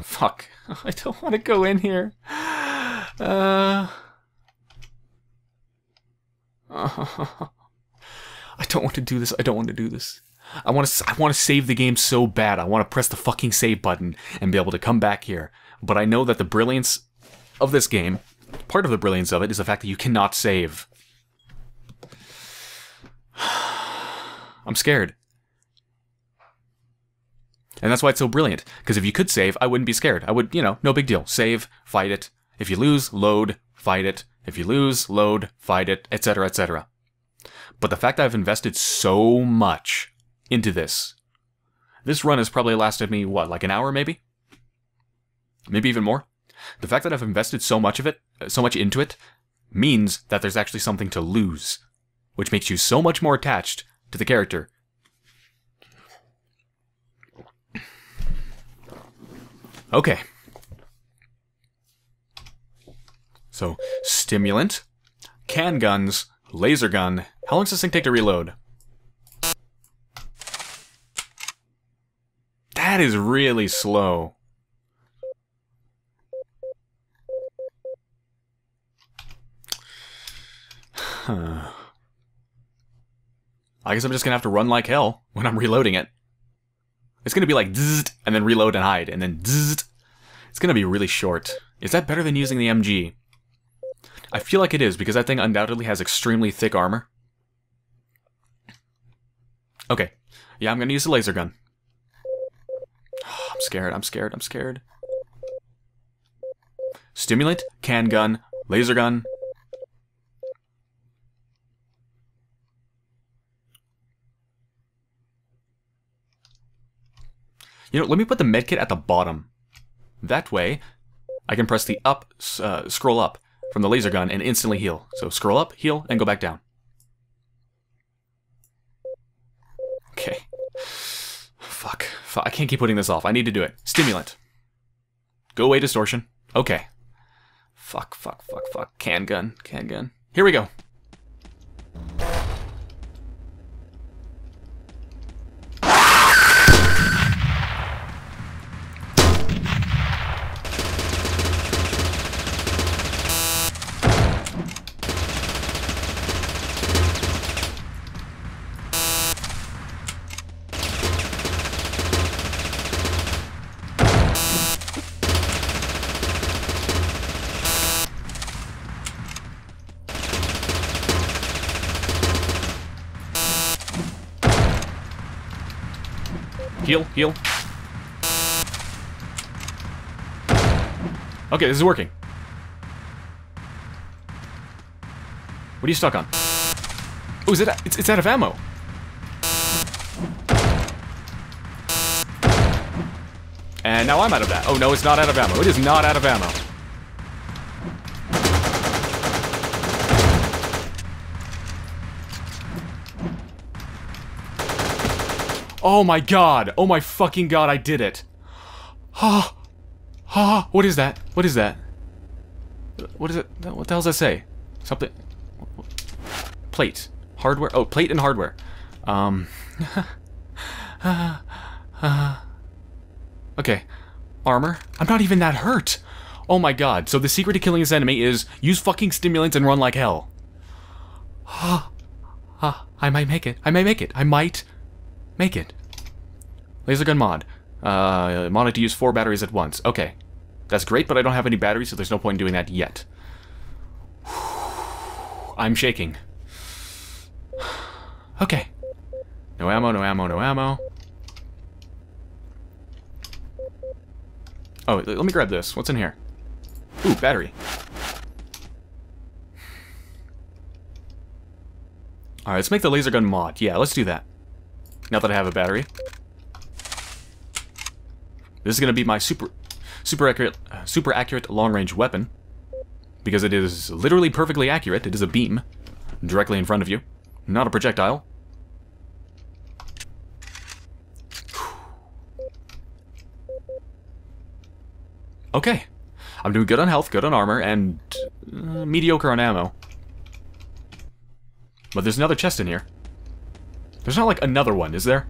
Fuck. I don't want to go in here. Uh... I don't want to do this. I don't want to do this. I want to. I want to save the game so bad. I want to press the fucking save button and be able to come back here. But I know that the brilliance of this game, part of the brilliance of it, is the fact that you cannot save. I'm scared. And that's why it's so brilliant. Because if you could save, I wouldn't be scared. I would, you know, no big deal. Save, fight it. If you lose, load, fight it. If you lose, load, fight it, etc., etc. But the fact that I've invested so much into this, this run has probably lasted me, what, like an hour maybe? Maybe even more? The fact that I've invested so much of it, uh, so much into it, means that there's actually something to lose, which makes you so much more attached to the character. Okay. So, stimulant, can guns, laser gun. How long does this thing take to reload? That is really slow. Huh. I guess I'm just gonna have to run like hell when I'm reloading it. It's gonna be like zzzt, and then reload and hide, and then zzzt. It's gonna be really short. Is that better than using the MG? I feel like it is, because that thing undoubtedly has extremely thick armor. Okay. Yeah, I'm gonna use the laser gun. I'm scared, I'm scared, I'm scared. Stimulant, can gun, laser gun. You know, let me put the medkit at the bottom. That way, I can press the up, uh, scroll up from the laser gun and instantly heal. So scroll up, heal, and go back down. Okay. Fuck. Fuck. I can't keep putting this off. I need to do it. Stimulant. Go away, distortion. Okay. Fuck, fuck, fuck, fuck. Can gun. Can gun. Here we go. Heal, heal. Okay, this is working. What are you stuck on? Oh, is it? It's, it's out of ammo. And now I'm out of that. Oh, no, it's not out of ammo. It is not out of ammo. Oh my god! Oh my fucking god, I did it! Ha! Ha! What is that? What is that? What is it? What the hell does that say? Something... Plate. Hardware? Oh, plate and hardware. Um... okay. Armor? I'm not even that hurt! Oh my god, so the secret to killing this enemy is use fucking stimulants and run like hell. Ha! Ha! I might make it. I might make it. I might Make it. Laser gun mod. Uh, modded to use four batteries at once. Okay. That's great, but I don't have any batteries, so there's no point in doing that yet. I'm shaking. Okay. No ammo, no ammo, no ammo. Oh, let me grab this. What's in here? Ooh, battery. Alright, let's make the laser gun mod. Yeah, let's do that. Now that I have a battery. This is going to be my super super accurate uh, super accurate long-range weapon because it is literally perfectly accurate. It is a beam directly in front of you, not a projectile. Okay. I'm doing good on health, good on armor, and uh, mediocre on ammo. But there's another chest in here. There's not like another one, is there?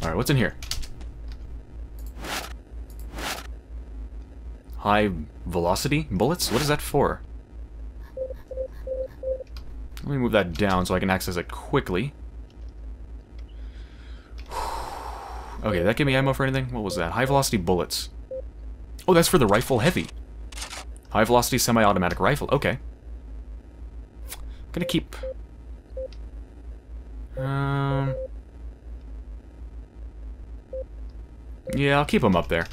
Alright, what's in here? High velocity bullets? What is that for? Let me move that down so I can access it quickly. Okay, that give me ammo for anything? What was that? High velocity bullets. Oh, that's for the rifle heavy. High velocity semi-automatic rifle. Okay. I'm gonna keep... Um... Yeah, I'll keep them up there.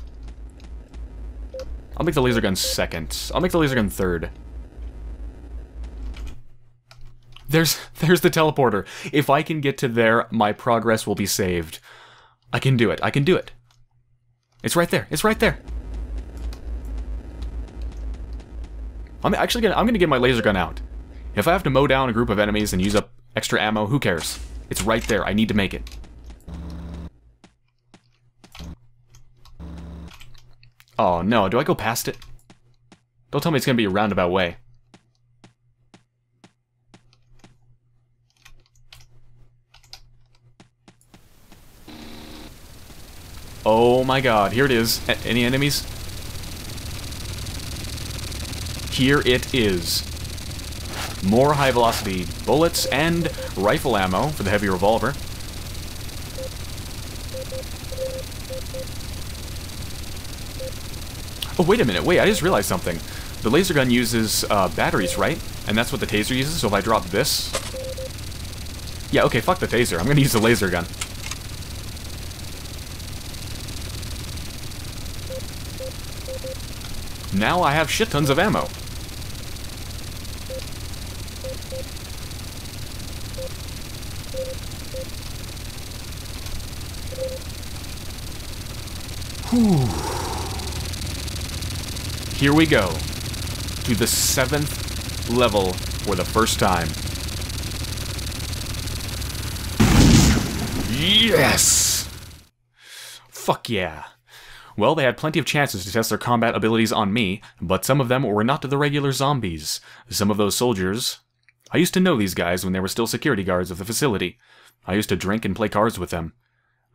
I'll make the laser gun second. I'll make the laser gun third. There's there's the teleporter. If I can get to there, my progress will be saved. I can do it. I can do it. It's right there. It's right there. I'm actually gonna I'm gonna get my laser gun out. If I have to mow down a group of enemies and use up extra ammo, who cares? It's right there. I need to make it. Oh no, do I go past it? Don't tell me it's gonna be a roundabout way. Oh my god, here it is. A any enemies? Here it is. More high-velocity bullets and rifle ammo for the heavy revolver. Oh, wait a minute. Wait, I just realized something. The laser gun uses uh, batteries, right? And that's what the taser uses, so if I drop this... Yeah, okay, fuck the taser. I'm gonna use the laser gun. Now I have shit tons of ammo. Here we go. To the seventh level for the first time. Yes! Fuck yeah. Well, they had plenty of chances to test their combat abilities on me, but some of them were not the regular zombies. Some of those soldiers... I used to know these guys when they were still security guards of the facility. I used to drink and play cards with them.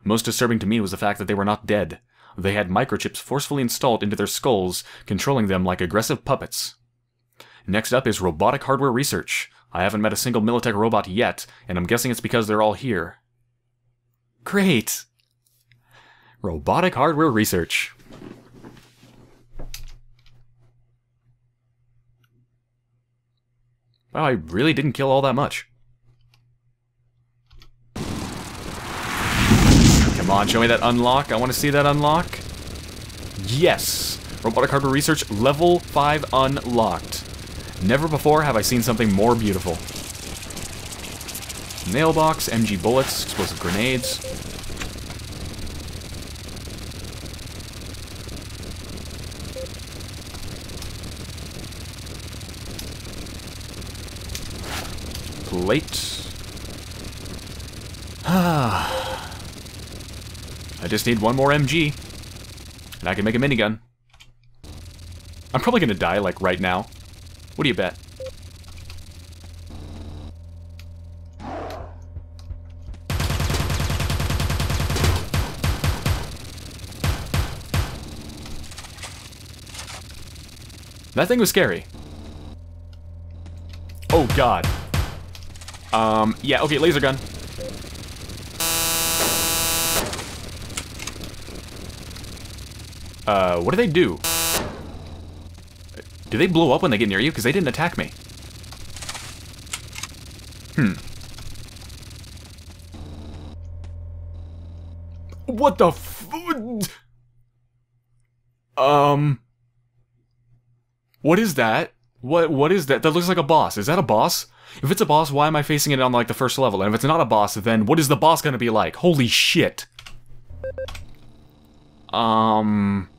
Most disturbing to me was the fact that they were not dead. They had microchips forcefully installed into their skulls, controlling them like aggressive puppets. Next up is robotic hardware research. I haven't met a single Militech robot yet, and I'm guessing it's because they're all here. Great! Robotic hardware research. Wow, I really didn't kill all that much. Come on, show me that unlock. I want to see that unlock. Yes! Robotic hardware research, level 5 unlocked. Never before have I seen something more beautiful. Mailbox, MG bullets, explosive grenades. Plate. Ah. I just need one more MG. And I can make a minigun. I'm probably gonna die, like, right now. What do you bet? That thing was scary. Oh, God. Um, yeah, okay, laser gun. Uh, what do they do? Do they blow up when they get near you? Because they didn't attack me. Hmm. What the f- Um... What is that? What What is that? That looks like a boss. Is that a boss? If it's a boss, why am I facing it on like the first level? And if it's not a boss, then what is the boss gonna be like? Holy shit. Um...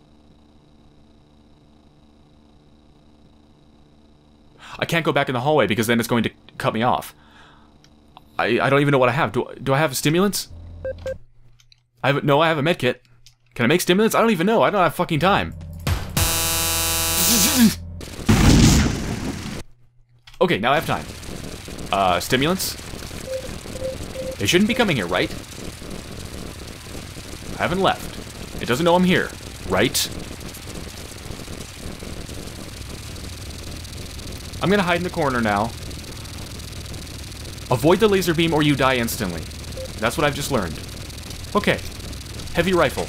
I can't go back in the hallway because then it's going to cut me off. I, I don't even know what I have. Do, do I have stimulants? I have no. I have a med kit. Can I make stimulants? I don't even know. I don't have fucking time. okay, now I have time. Uh, stimulants. They shouldn't be coming here, right? I haven't left. It doesn't know I'm here, right? I'm gonna hide in the corner now. Avoid the laser beam or you die instantly. That's what I've just learned. Okay. Heavy rifle.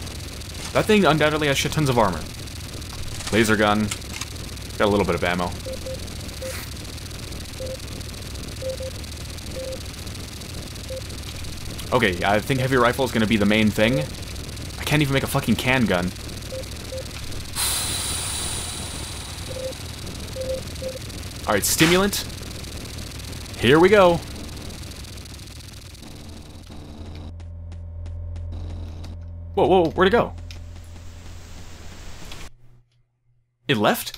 That thing undoubtedly has shit tons of armor. Laser gun. Got a little bit of ammo. Okay, I think heavy rifle is to be the main thing. I can't even make a fucking can gun. Alright, stimulant. Here we go. Whoa, whoa, where'd it go? It left?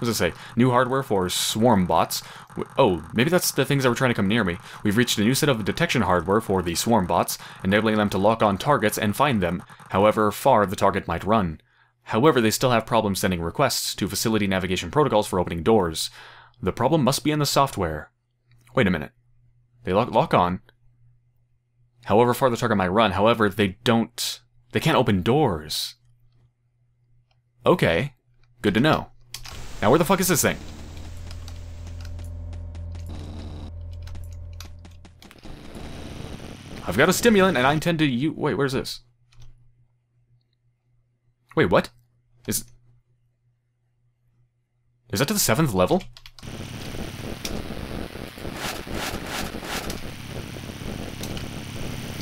What does it say? New hardware for swarm bots. Oh, maybe that's the things that were trying to come near me. We've reached a new set of detection hardware for the swarm bots, enabling them to lock on targets and find them, however far the target might run. However, they still have problems sending requests to facility navigation protocols for opening doors. The problem must be in the software. Wait a minute. They lock, lock on. However far the target might run, however, they don't... They can't open doors. Okay. Good to know. Now where the fuck is this thing? I've got a stimulant and I intend to use... Wait, where's this? Wait, what? Is... Is that to the seventh level?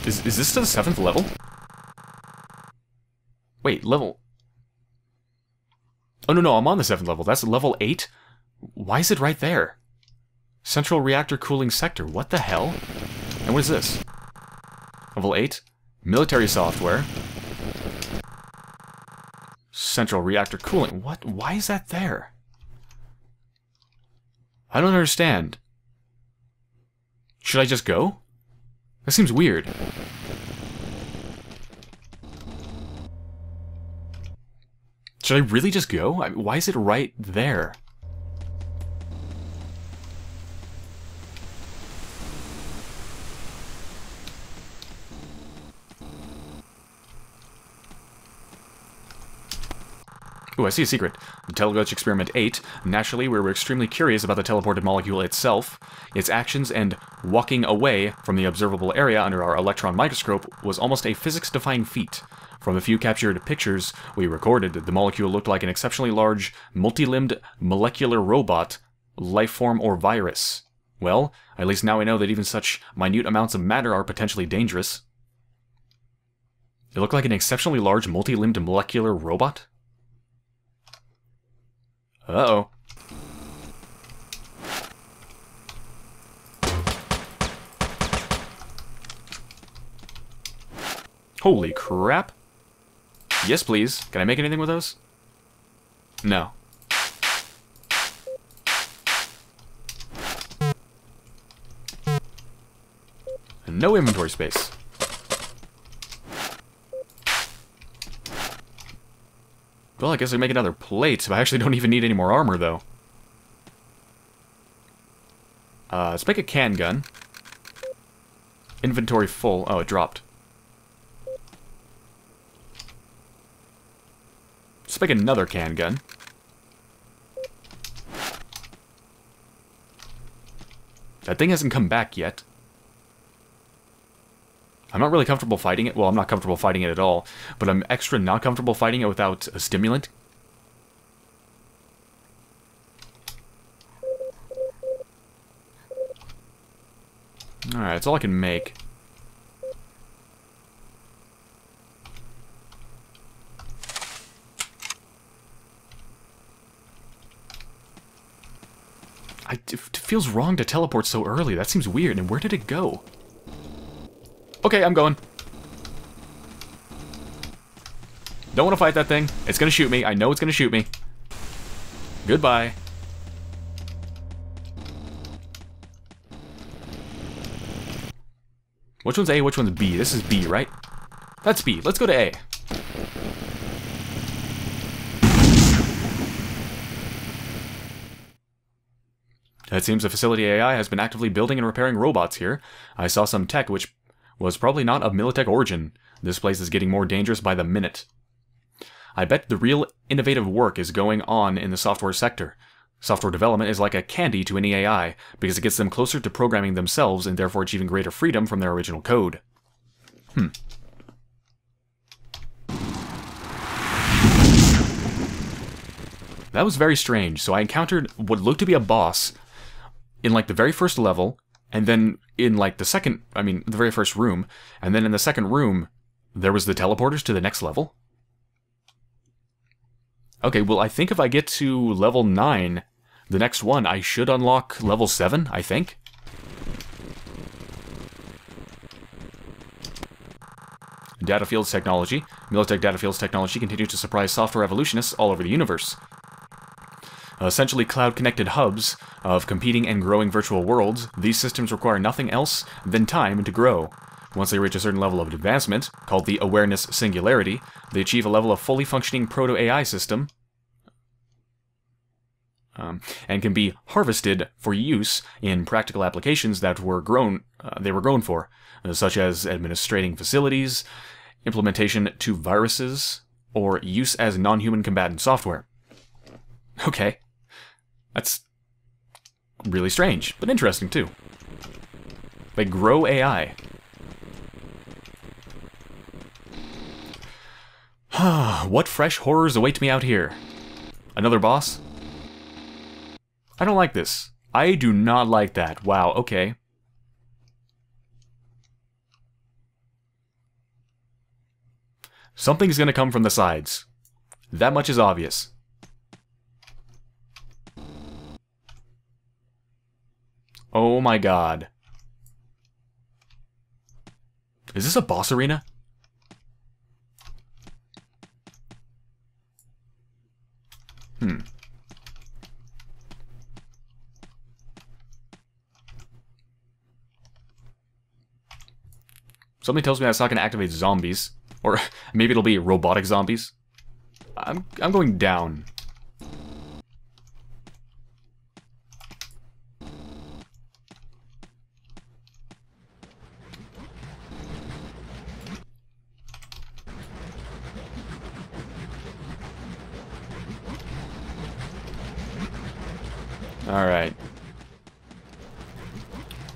Is, is this to the seventh level? Wait, level... Oh, no, no, I'm on the 7th level. That's level 8? Why is it right there? Central Reactor Cooling Sector. What the hell? And what is this? Level 8? Military software. Central Reactor Cooling. What? Why is that there? I don't understand. Should I just go? That seems weird. Should I really just go? I why is it right there? Ooh, I see a secret. The Teleglitch Experiment 8. Naturally, we were extremely curious about the teleported molecule itself. Its actions and walking away from the observable area under our electron microscope was almost a physics-defying feat. From a few captured pictures we recorded, that the molecule looked like an exceptionally large, multi-limbed molecular robot, life form, or virus. Well, at least now I know that even such minute amounts of matter are potentially dangerous. It looked like an exceptionally large, multi-limbed molecular robot? Uh-oh. Holy crap. Yes, please. Can I make anything with those? No. No inventory space. Well, I guess I make another plate, but I actually don't even need any more armor, though. Uh, let's make a can gun. Inventory full. Oh, it dropped. Let's make another can gun. That thing hasn't come back yet. I'm not really comfortable fighting it. Well, I'm not comfortable fighting it at all, but I'm extra not comfortable fighting it without a stimulant. Alright, that's all I can make. I, it feels wrong to teleport so early. That seems weird. And where did it go? Okay, I'm going. Don't want to fight that thing. It's going to shoot me. I know it's going to shoot me. Goodbye. Which one's A, which one's B? This is B, right? That's B. Let's go to A. It seems the facility AI has been actively building and repairing robots here. I saw some tech which was probably not of Militech origin. This place is getting more dangerous by the minute. I bet the real innovative work is going on in the software sector. Software development is like a candy to any AI, because it gets them closer to programming themselves and therefore achieving greater freedom from their original code. Hmm. That was very strange. So I encountered what looked to be a boss in like the very first level, and then in like the second, I mean, the very first room, and then in the second room, there was the teleporters to the next level. Okay, well, I think if I get to level 9, the next one, I should unlock level 7, I think. Data Fields technology. Militech Data Fields technology continues to surprise software evolutionists all over the universe essentially cloud-connected hubs of competing and growing virtual worlds, these systems require nothing else than time to grow. Once they reach a certain level of advancement, called the Awareness Singularity, they achieve a level of fully functioning proto-AI system, um, and can be harvested for use in practical applications that were grown uh, they were grown for, uh, such as administrating facilities, implementation to viruses, or use as non-human combatant software. Okay. That's really strange, but interesting too. They grow AI. what fresh horrors await me out here? Another boss? I don't like this. I do not like that. Wow, okay. Something's gonna come from the sides. That much is obvious. Oh my god. Is this a boss arena? Hmm. Something tells me that's not going to activate zombies. Or maybe it'll be robotic zombies. I'm, I'm going down. Alright.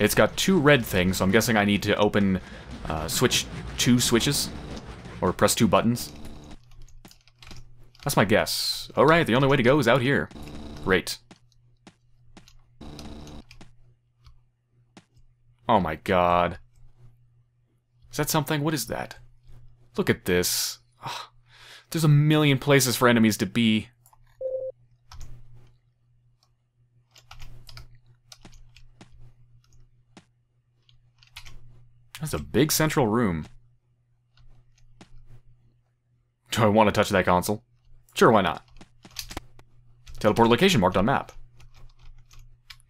It's got two red things, so I'm guessing I need to open, uh, switch two switches? Or press two buttons? That's my guess. Alright, the only way to go is out here. Great. Oh my god. Is that something? What is that? Look at this. There's a million places for enemies to be. That's a big central room. Do I want to touch that console? Sure, why not? Teleport location marked on map.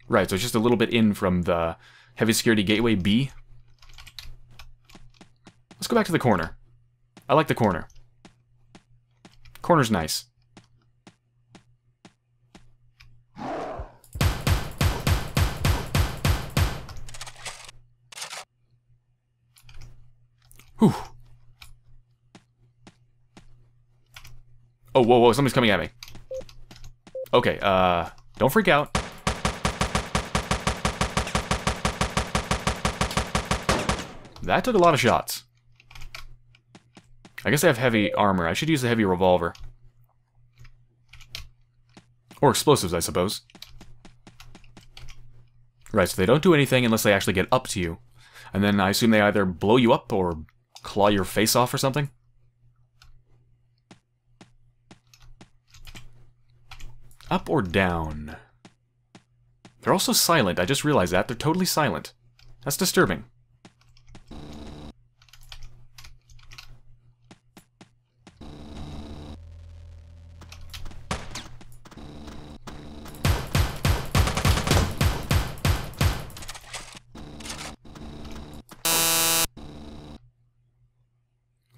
Right, so it's just a little bit in from the heavy security gateway B. Let's go back to the corner. I like the corner. Corner's nice. Whew. Oh, whoa, whoa, somebody's coming at me. Okay, uh, don't freak out. That took a lot of shots. I guess I have heavy armor. I should use the heavy revolver. Or explosives, I suppose. Right, so they don't do anything unless they actually get up to you. and then I assume they either blow you up or claw your face off or something. Up or down? They're also silent, I just realized that. They're totally silent. That's disturbing.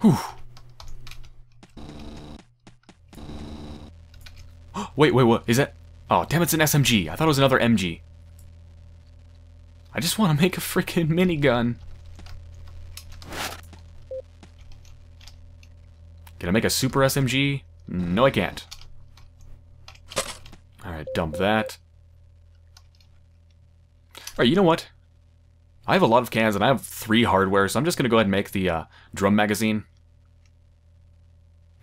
Whew. Wait, wait, what? Is that... Oh, damn, it's an SMG. I thought it was another MG. I just want to make a freaking minigun. Can I make a super SMG? No, I can't. Alright, dump that. Alright, you know what? I have a lot of cans and I have three hardware, so I'm just going to go ahead and make the uh, drum magazine.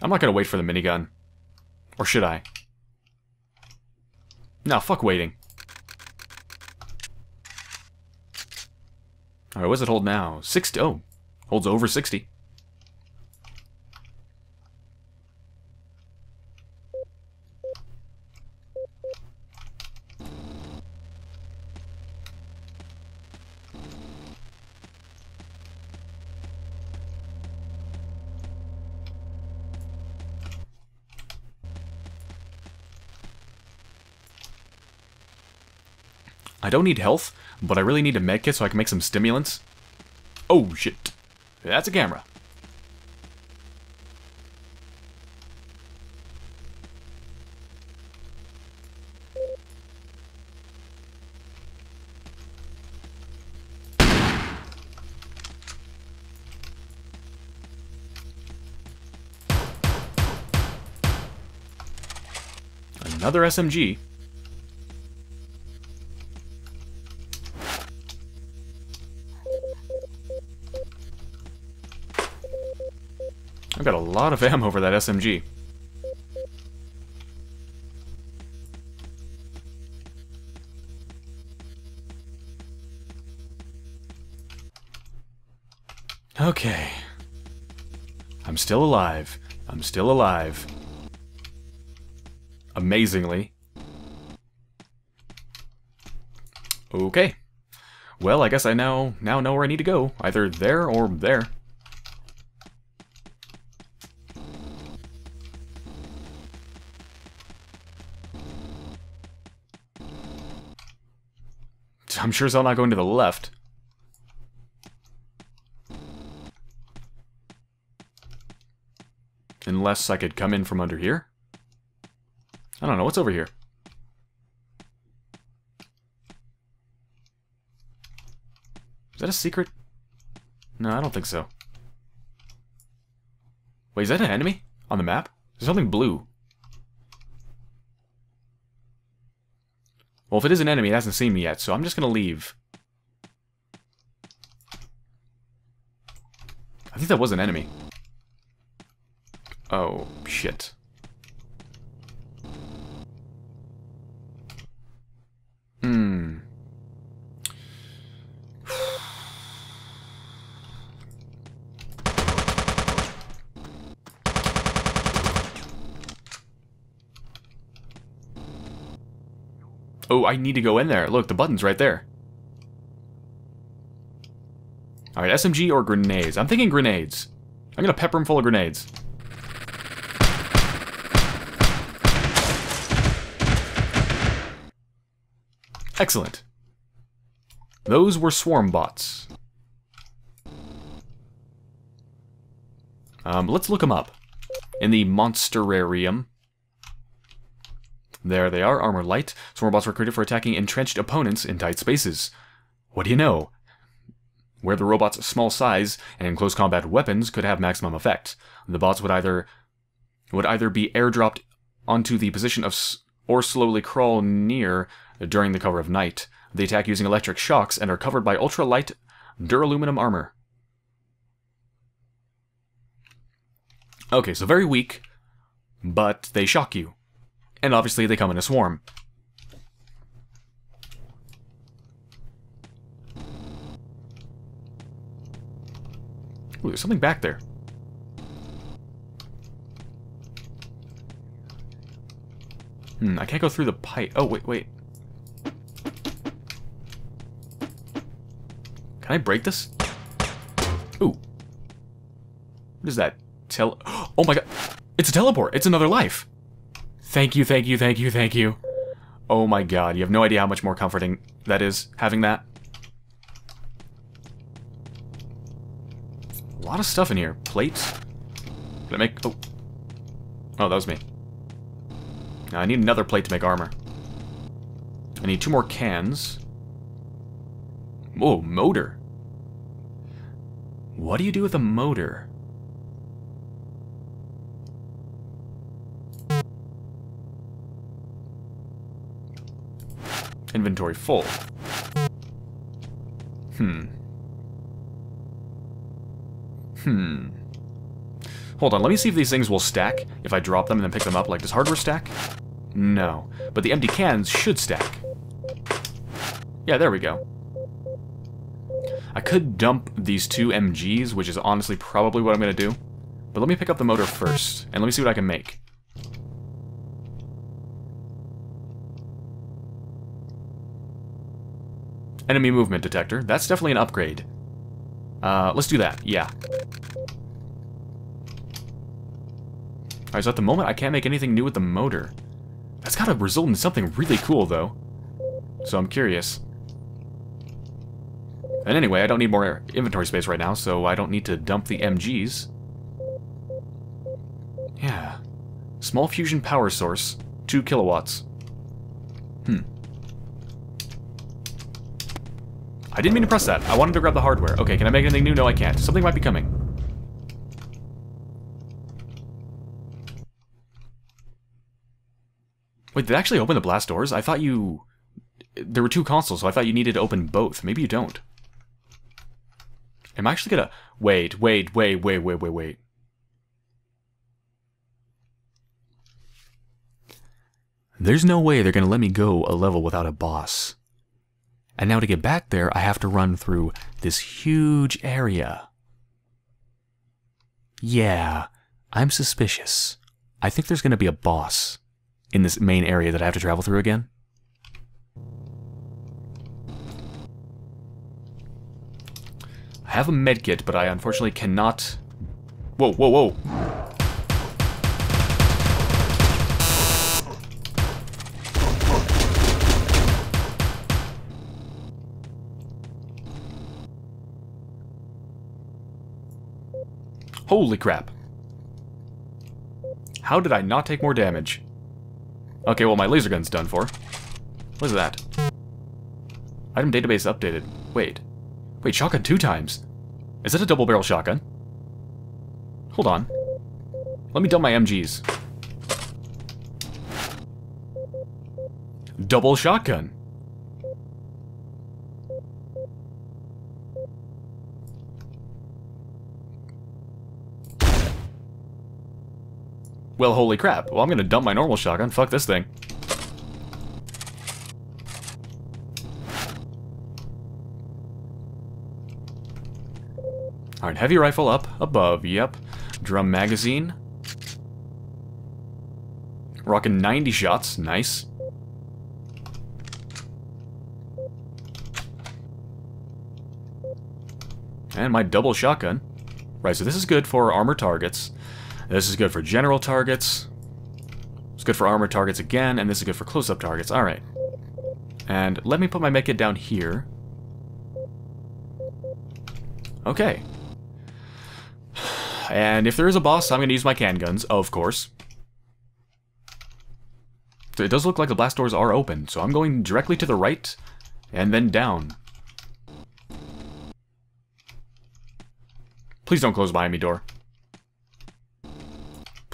I'm not going to wait for the minigun. Or should I? No, fuck waiting. Alright, what does it hold now? 60. Oh, holds over 60. Don't need health, but I really need a medkit so I can make some stimulants. Oh, shit. That's a camera. Another SMG. Lot of ammo for that SMG. Okay. I'm still alive. I'm still alive. Amazingly. Okay. Well, I guess I now now know where I need to go. Either there or there. I'm sure as hell not going to the left. Unless I could come in from under here? I don't know, what's over here? Is that a secret? No, I don't think so. Wait, is that an enemy? On the map? There's something blue. Well, if it is an enemy, it hasn't seen me yet, so I'm just going to leave. I think that was an enemy. Oh, shit. Hmm. Oh, I need to go in there. Look, the button's right there. Alright, SMG or grenades? I'm thinking grenades. I'm gonna pepper him full of grenades. Excellent. Those were swarm bots. Um, let's look them up. In the Monsterarium, there they are, armor light. Swarm bots were created for attacking entrenched opponents in tight spaces. What do you know? Where the robot's small size and close combat weapons could have maximum effect. The bots would either would either be airdropped onto the position of or slowly crawl near during the cover of night. They attack using electric shocks and are covered by ultra-light duraluminum armor. Okay, so very weak, but they shock you. And obviously they come in a swarm. Ooh, there's something back there. Hmm, I can't go through the pipe. Oh, wait, wait. Can I break this? Ooh. What is that? Tel- Oh my god. It's a teleport. It's another life. Thank you, thank you, thank you, thank you. Oh my god, you have no idea how much more comforting that is, having that. A lot of stuff in here. Plates. Can I make... Oh. Oh, that was me. Now, I need another plate to make armor. I need two more cans. Oh, motor. What do you do with a motor? Inventory full. Hmm. Hmm. Hold on, let me see if these things will stack if I drop them and then pick them up. Like, does hardware stack? No. But the empty cans should stack. Yeah, there we go. I could dump these two MGs, which is honestly probably what I'm going to do. But let me pick up the motor first, and let me see what I can make. Enemy movement detector. That's definitely an upgrade. Uh, let's do that. Yeah. Alright, so at the moment, I can't make anything new with the motor. That's gotta result in something really cool, though. So I'm curious. And anyway, I don't need more inventory space right now, so I don't need to dump the MGs. Yeah. Small fusion power source. 2 kilowatts. Hmm. I didn't mean to press that. I wanted to grab the hardware. Okay, can I make anything new? No, I can't. Something might be coming. Wait, did actually open the blast doors? I thought you... There were two consoles, so I thought you needed to open both. Maybe you don't. Am I actually gonna... Wait, wait, wait, wait, wait, wait, wait. There's no way they're gonna let me go a level without a boss. And now to get back there, I have to run through this huge area. Yeah, I'm suspicious. I think there's gonna be a boss in this main area that I have to travel through again. I have a medkit, but I unfortunately cannot... Whoa, whoa, whoa! Holy crap. How did I not take more damage? Okay, well my laser gun's done for. What is that? Item database updated. Wait. Wait, shotgun two times? Is that a double barrel shotgun? Hold on. Let me dump my MGs. Double shotgun. Well, holy crap. Well, I'm gonna dump my normal shotgun. Fuck this thing. Alright, heavy rifle up, above, yep. Drum magazine. Rocking 90 shots, nice. And my double shotgun. Right, so this is good for armor targets. This is good for general targets. It's good for armor targets again, and this is good for close-up targets. Alright. And let me put my medkit down here. Okay. And if there is a boss, I'm going to use my can guns, of course. So it does look like the blast doors are open, so I'm going directly to the right, and then down. Please don't close behind me, door.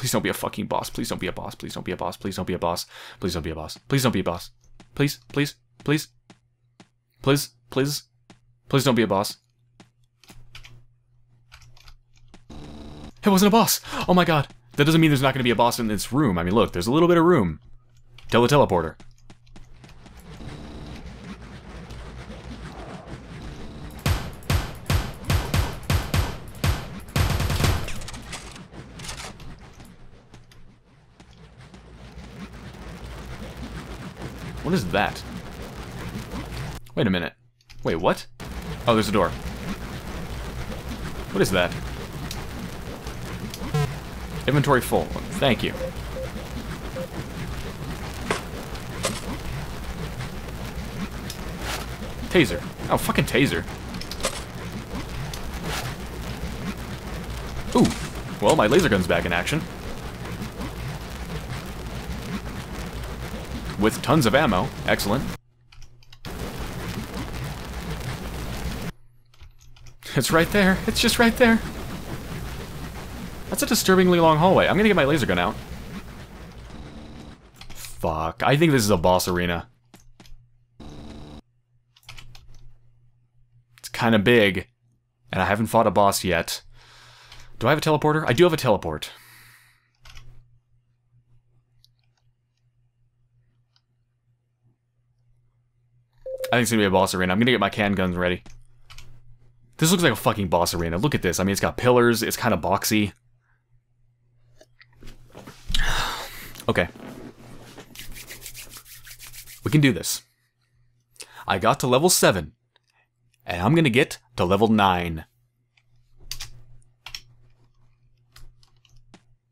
Please don't be a fucking boss. Please don't be a boss. Please don't be a boss. Please don't be a boss. Please don't be a boss. Please don't be a boss. Please, please, please. Please, please. Please don't be a boss. It wasn't a boss! Oh my god. That doesn't mean there's not going to be a boss in this room. I mean, look, there's a little bit of room. Tell What is that? Wait a minute. Wait, what? Oh, there's a door. What is that? Inventory full. Thank you. Taser. Oh, fucking taser. Ooh. Well, my laser gun's back in action. With tons of ammo. Excellent. It's right there. It's just right there. That's a disturbingly long hallway. I'm gonna get my laser gun out. Fuck. I think this is a boss arena. It's kind of big. And I haven't fought a boss yet. Do I have a teleporter? I do have a teleport. I think it's gonna be a boss arena. I'm gonna get my can guns ready. This looks like a fucking boss arena. Look at this. I mean, it's got pillars. It's kind of boxy. okay. We can do this. I got to level 7. And I'm gonna get to level 9.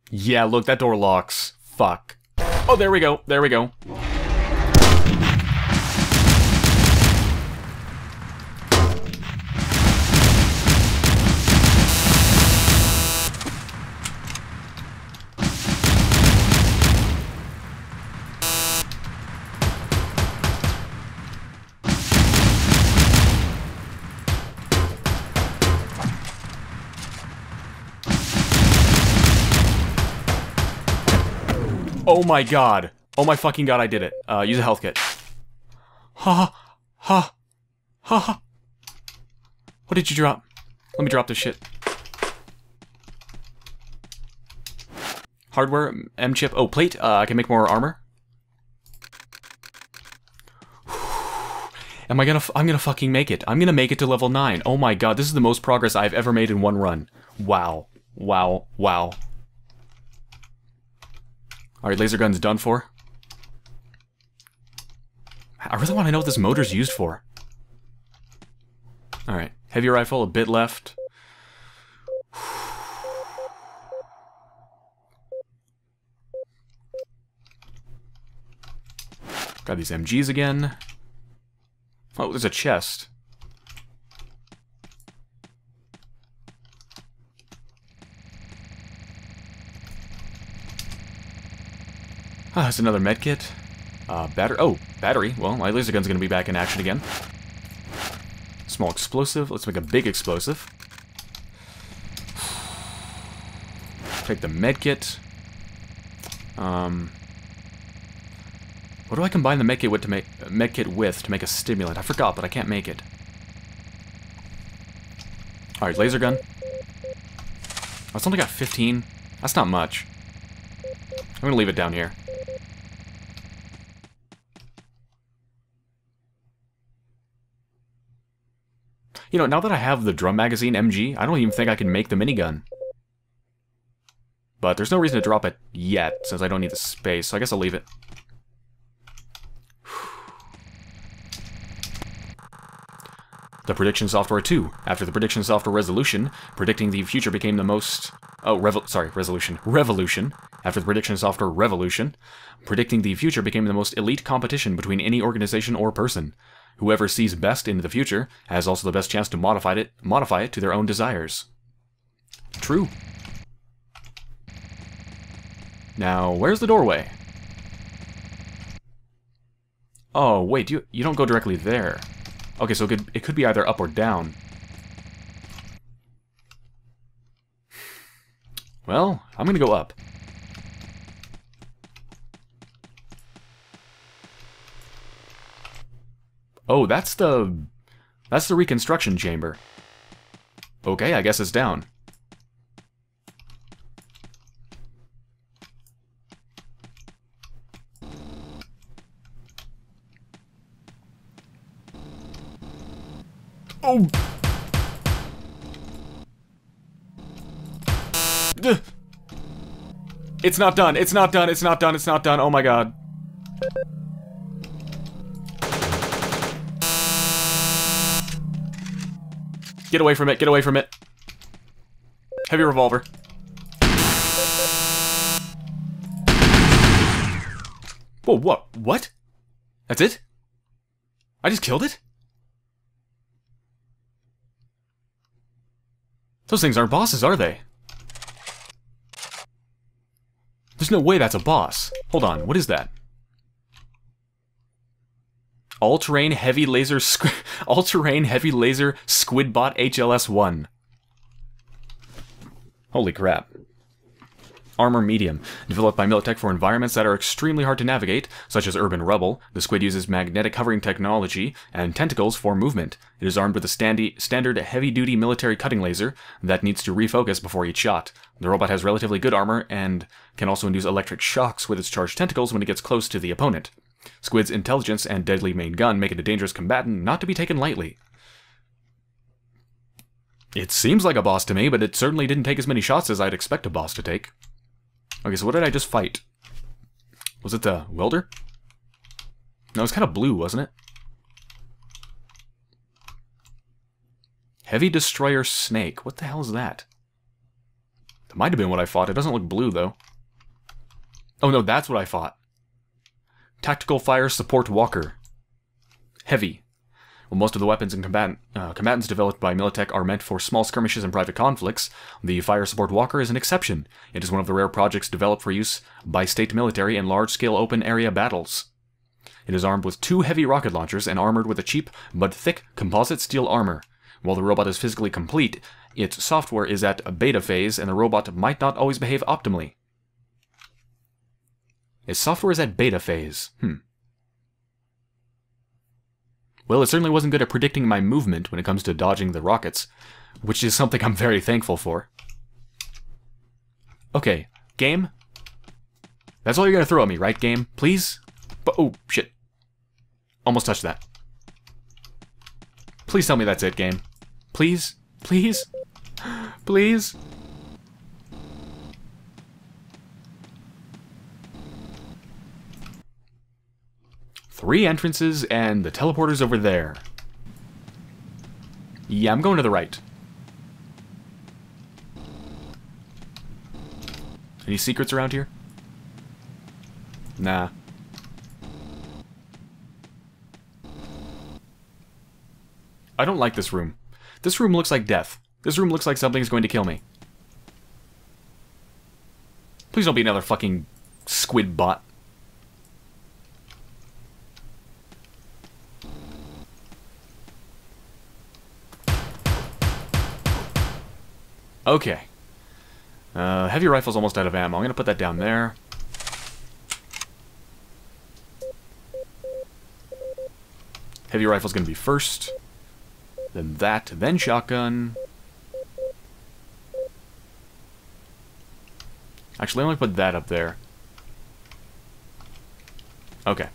Yeah, look, that door locks. Fuck. Oh, there we go. There we go. My god. Oh my fucking god, I did it. Uh, use a health kit. Ha ha ha ha. What did you drop? Let me drop this shit. Hardware, M chip. Oh, plate. Uh, I can make more armor. Am I gonna? i I'm gonna fucking make it. I'm gonna make it to level nine. Oh my god, this is the most progress I've ever made in one run. Wow, wow, wow. Alright, laser gun's done for. I really want to know what this motor's used for. Alright, heavy rifle, a bit left. Got these MGs again. Oh, there's a chest. Ah, that's another medkit. Uh, battery. Oh, battery. Well, my laser gun's gonna be back in action again. Small explosive. Let's make a big explosive. Take the medkit. Um, what do I combine the medkit with to make medkit with to make a stimulant? I forgot, but I can't make it. All right, laser gun. Oh, it's only got 15. That's not much. I'm gonna leave it down here. You know, now that I have the drum magazine MG, I don't even think I can make the minigun. But there's no reason to drop it yet, since I don't need the space, so I guess I'll leave it. The prediction software 2. After the prediction software resolution, predicting the future became the most... Oh, revo sorry, resolution. Revolution. After the prediction software revolution, predicting the future became the most elite competition between any organization or person. Whoever sees best into the future has also the best chance to modify it, modify it to their own desires. True. Now, where's the doorway? Oh, wait, you, you don't go directly there. Okay, so it could, it could be either up or down. Well, I'm gonna go up. Oh, that's the... That's the reconstruction chamber. Okay, I guess it's down. Oh! It's not done, it's not done, it's not done, it's not done, oh my god. Get away from it, get away from it. Heavy revolver. Whoa, what? What? That's it? I just killed it? Those things aren't bosses, are they? There's no way that's a boss. Hold on, what is that? All-terrain heavy laser all-terrain heavy laser Squidbot HLS-1. Holy crap. Armor Medium, developed by Militech for environments that are extremely hard to navigate, such as urban rubble. The squid uses magnetic hovering technology and tentacles for movement. It is armed with a standy, standard heavy-duty military cutting laser that needs to refocus before each shot. The robot has relatively good armor and can also induce electric shocks with its charged tentacles when it gets close to the opponent. Squid's intelligence and deadly main gun make it a dangerous combatant not to be taken lightly. It seems like a boss to me, but it certainly didn't take as many shots as I'd expect a boss to take. Okay, so what did I just fight? Was it the welder? No, it was kind of blue, wasn't it? Heavy Destroyer Snake. What the hell is that? That might have been what I fought. It doesn't look blue, though. Oh, no, that's what I fought. Tactical Fire Support Walker. Heavy. While most of the weapons and combatant, uh, combatants developed by Militech are meant for small skirmishes and private conflicts, the Fire Support Walker is an exception. It is one of the rare projects developed for use by state military in large-scale open-area battles. It is armed with two heavy rocket launchers and armored with a cheap but thick composite steel armor. While the robot is physically complete, its software is at a beta phase and the robot might not always behave optimally. Its software is at beta phase. Hmm. Well, it certainly wasn't good at predicting my movement when it comes to dodging the rockets, which is something I'm very thankful for. Okay, game? That's all you're gonna throw at me, right, game? Please? But, oh, shit. Almost touched that. Please tell me that's it, game. Please? Please? Please? Three entrances, and the teleporter's over there. Yeah, I'm going to the right. Any secrets around here? Nah. I don't like this room. This room looks like death. This room looks like something's going to kill me. Please don't be another fucking squid bot. Okay. Uh, heavy rifle's almost out of ammo. I'm going to put that down there. Heavy rifle's going to be first. Then that, then shotgun. Actually, let me put that up there. Okay.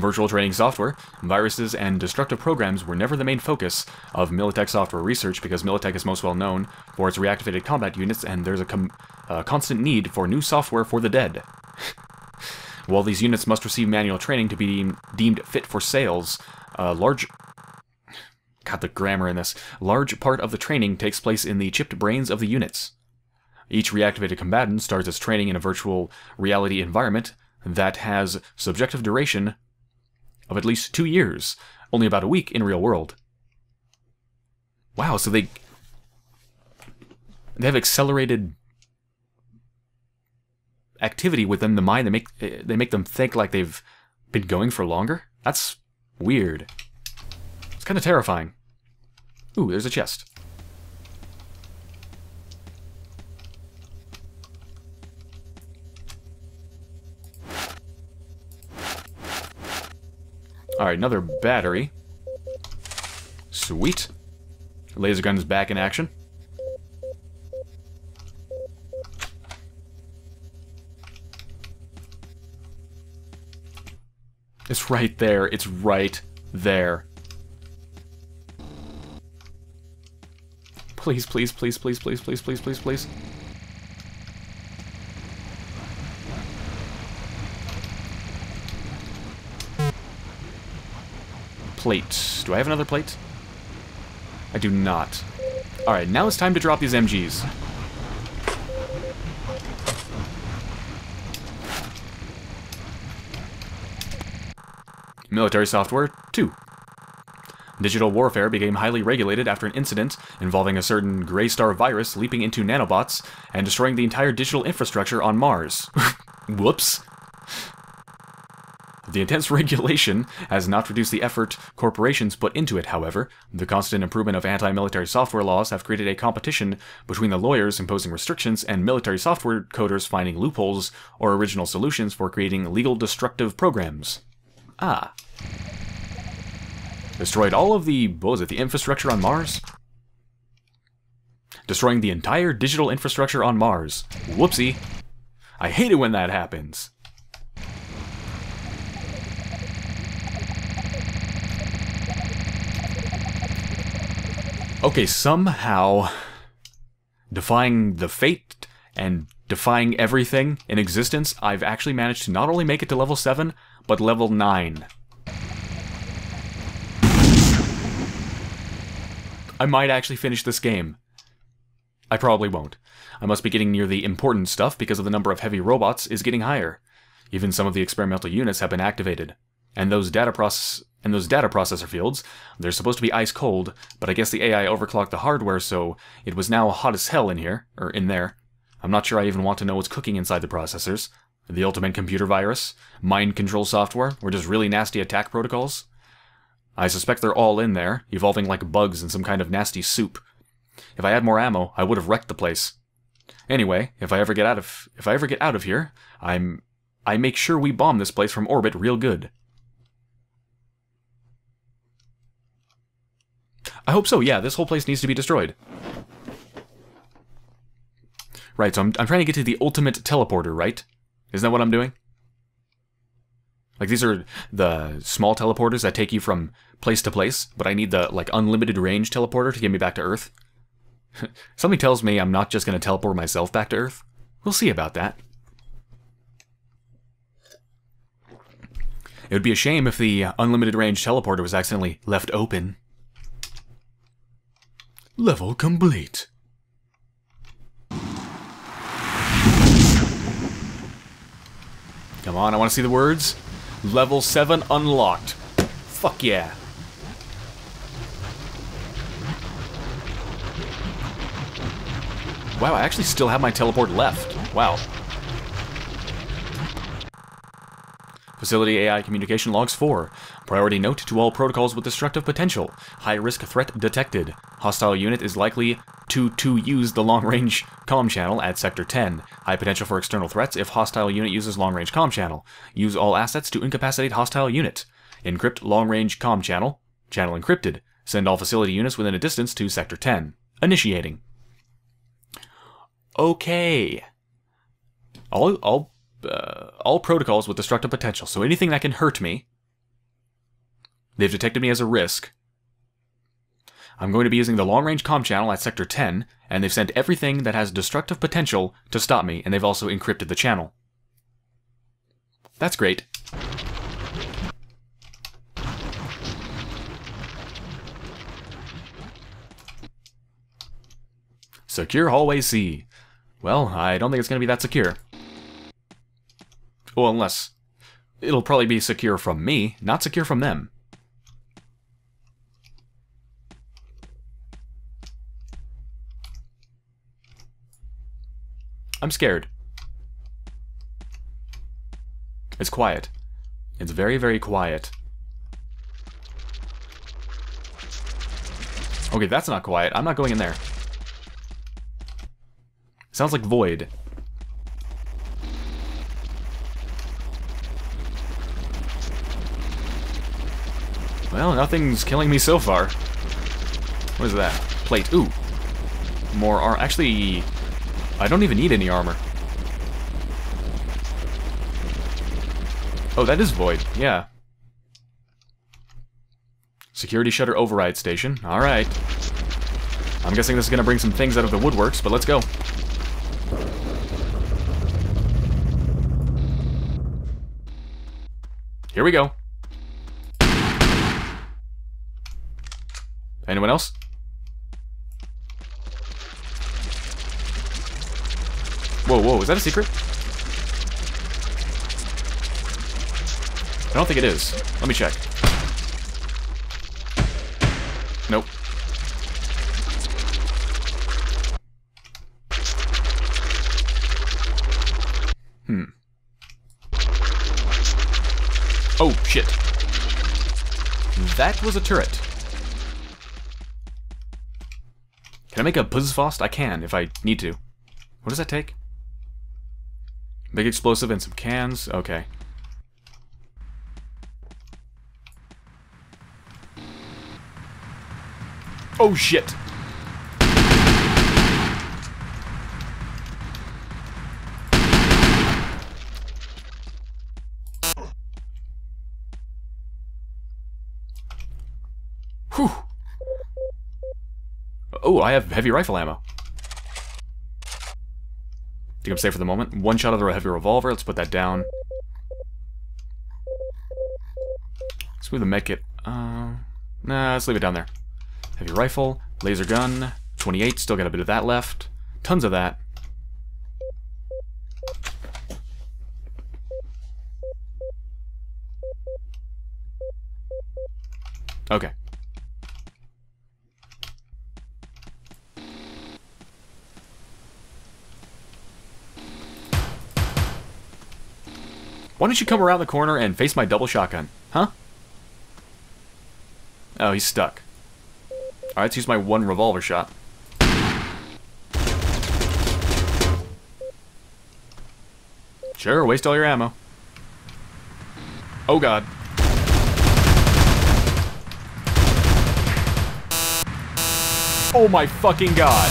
Virtual training software, viruses, and destructive programs were never the main focus of Militech software research because Militech is most well known for its reactivated combat units and there's a uh, constant need for new software for the dead. While these units must receive manual training to be deemed, deemed fit for sales, a large... God, the grammar in this. Large part of the training takes place in the chipped brains of the units. Each reactivated combatant starts its training in a virtual reality environment that has subjective duration of at least two years, only about a week in real world. Wow, so they they have accelerated activity within the mind. They make they make them think like they've been going for longer. That's weird. It's kind of terrifying. Ooh, there's a chest. Alright, another battery. Sweet. Laser gun is back in action. It's right there. It's right there. Please, please, please, please, please, please, please, please, please. Plate. Do I have another plate? I do not. Alright, now it's time to drop these MGs. Military software 2. Digital warfare became highly regulated after an incident involving a certain Grey Star virus leaping into nanobots and destroying the entire digital infrastructure on Mars. Whoops. The intense regulation has not reduced the effort corporations put into it, however. The constant improvement of anti-military software laws have created a competition between the lawyers imposing restrictions and military software coders finding loopholes or original solutions for creating legal destructive programs. Ah. Destroyed all of the, what was it, the infrastructure on Mars? Destroying the entire digital infrastructure on Mars. Whoopsie. I hate it when that happens. Okay, somehow defying the fate and defying everything in existence, I've actually managed to not only make it to level 7, but level 9. I might actually finish this game. I probably won't. I must be getting near the important stuff because of the number of heavy robots is getting higher. Even some of the experimental units have been activated. And those data process and those data processor fields, they're supposed to be ice cold, but I guess the AI overclocked the hardware so it was now hot as hell in here, or in there. I'm not sure I even want to know what's cooking inside the processors. The ultimate computer virus, mind control software, or just really nasty attack protocols. I suspect they're all in there, evolving like bugs in some kind of nasty soup. If I had more ammo, I would have wrecked the place. Anyway, if I ever get out of if I ever get out of here, I'm I make sure we bomb this place from orbit real good. I hope so, yeah, this whole place needs to be destroyed. Right, so I'm, I'm trying to get to the ultimate teleporter, right? Isn't that what I'm doing? Like, these are the small teleporters that take you from place to place, but I need the, like, unlimited range teleporter to get me back to Earth. Something tells me I'm not just going to teleport myself back to Earth. We'll see about that. It would be a shame if the unlimited range teleporter was accidentally left open. Level complete. Come on, I want to see the words. Level 7 unlocked. Fuck yeah. Wow, I actually still have my teleport left. Wow. Facility AI Communication Logs 4. Priority note to all protocols with destructive potential. High risk threat detected. Hostile unit is likely to to use the long-range comm channel at Sector 10. High potential for external threats if hostile unit uses long-range comm channel. Use all assets to incapacitate hostile unit. Encrypt long-range comm channel. Channel encrypted. Send all facility units within a distance to Sector 10. Initiating. Okay. All, all uh, all protocols with destructive potential, so anything that can hurt me, they've detected me as a risk. I'm going to be using the long-range comm channel at Sector 10, and they've sent everything that has destructive potential to stop me, and they've also encrypted the channel. That's great. Secure Hallway C. Well, I don't think it's going to be that secure. Well, unless... It'll probably be secure from me, not secure from them. I'm scared. It's quiet. It's very, very quiet. Okay, that's not quiet. I'm not going in there. Sounds like Void. Well, nothing's killing me so far. What is that? Plate. Ooh. More ar- Actually, I don't even need any armor. Oh, that is Void. Yeah. Security shutter override station. Alright. I'm guessing this is going to bring some things out of the woodworks, but let's go. Here we go. Anyone else? Whoa, whoa, is that a secret? I don't think it is. Let me check. Nope. Hmm. Oh, shit. That was a turret. Can I make a Puzzfaust? I can, if I need to. What does that take? Big explosive and some cans? Okay. Oh shit! Whew. Oh, I have heavy rifle ammo. Think I'm safe for the moment. One shot of the heavy revolver. Let's put that down. Let's move the medkit. Uh, nah, let's leave it down there. Heavy rifle, laser gun, 28, still got a bit of that left. Tons of that. Okay. Don't you come around the corner and face my double shotgun? Huh? Oh, he's stuck. Alright, let's use my one revolver shot. Sure, waste all your ammo. Oh god. Oh my fucking god.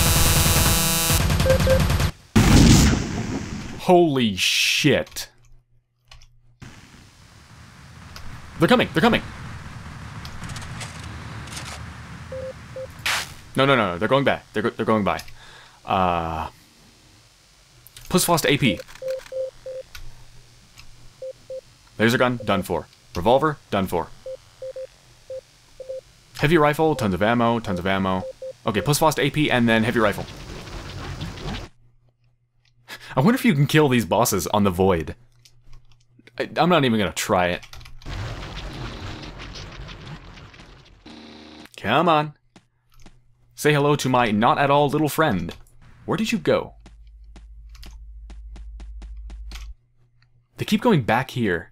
Holy shit. They're coming, they're coming. No, no, no, no. They're going back. They're, they're going by. Uh, Puzzfaust AP. Laser gun, done for. Revolver, done for. Heavy rifle, tons of ammo, tons of ammo. Okay, plus Puzzfaust AP and then heavy rifle. I wonder if you can kill these bosses on the void. I, I'm not even gonna try it. Come on. Say hello to my not at all little friend. Where did you go? They keep going back here.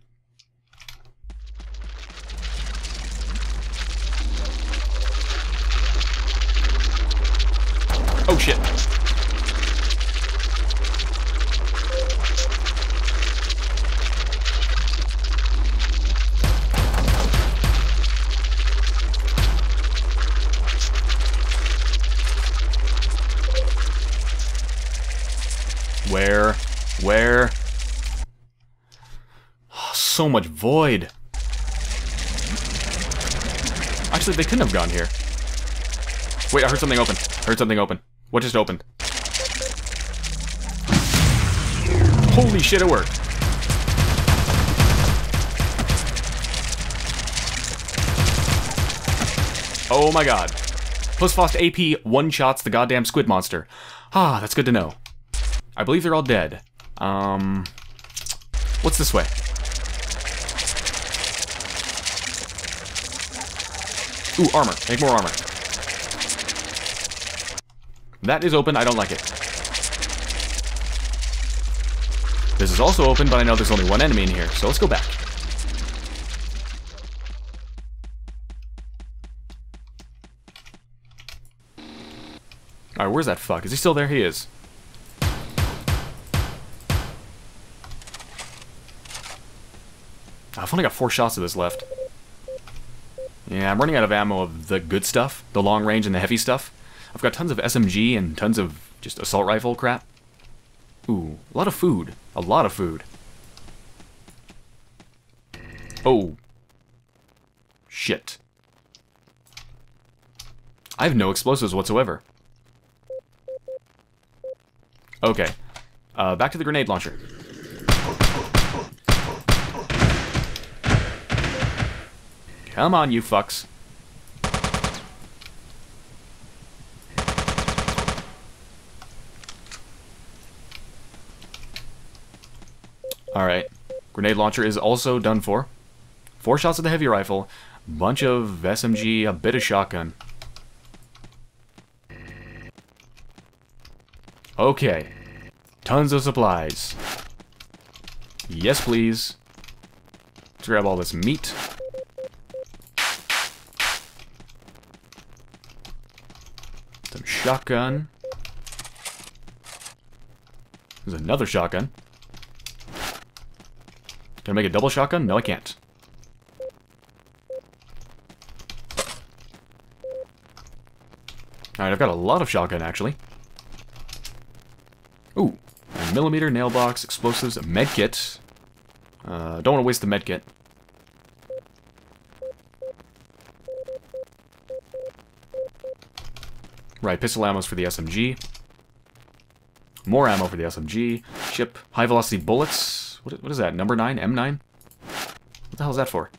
Oh shit. So much void. Actually, they couldn't have gone here. Wait, I heard something open. I heard something open. What just opened? Holy shit, it worked. Oh my god. Puzzfaust AP one-shots the goddamn squid monster. Ah, that's good to know. I believe they're all dead. Um, what's this way? Ooh, armor. Make more armor. That is open. I don't like it. This is also open, but I know there's only one enemy in here, so let's go back. Alright, where's that fuck? Is he still there? He is. I've only got four shots of this left. Yeah, I'm running out of ammo of the good stuff, the long range and the heavy stuff. I've got tons of SMG and tons of just assault rifle crap. Ooh, a lot of food. A lot of food. Oh. Shit. I have no explosives whatsoever. Okay. Uh, back to the grenade launcher. Come on, you fucks. Alright. Grenade launcher is also done for. Four shots of the heavy rifle, bunch of SMG, a bit of shotgun. Okay. Tons of supplies. Yes, please. Let's grab all this meat. Shotgun. There's another shotgun. Can I make a double shotgun? No, I can't. Alright, I've got a lot of shotgun, actually. Ooh, a millimeter, nail box, explosives, medkit. Uh, don't want to waste the medkit. Right, pistol ammo's for the SMG. More ammo for the SMG. Ship. High velocity bullets. What, what is that? Number 9? M9? What the hell is that for?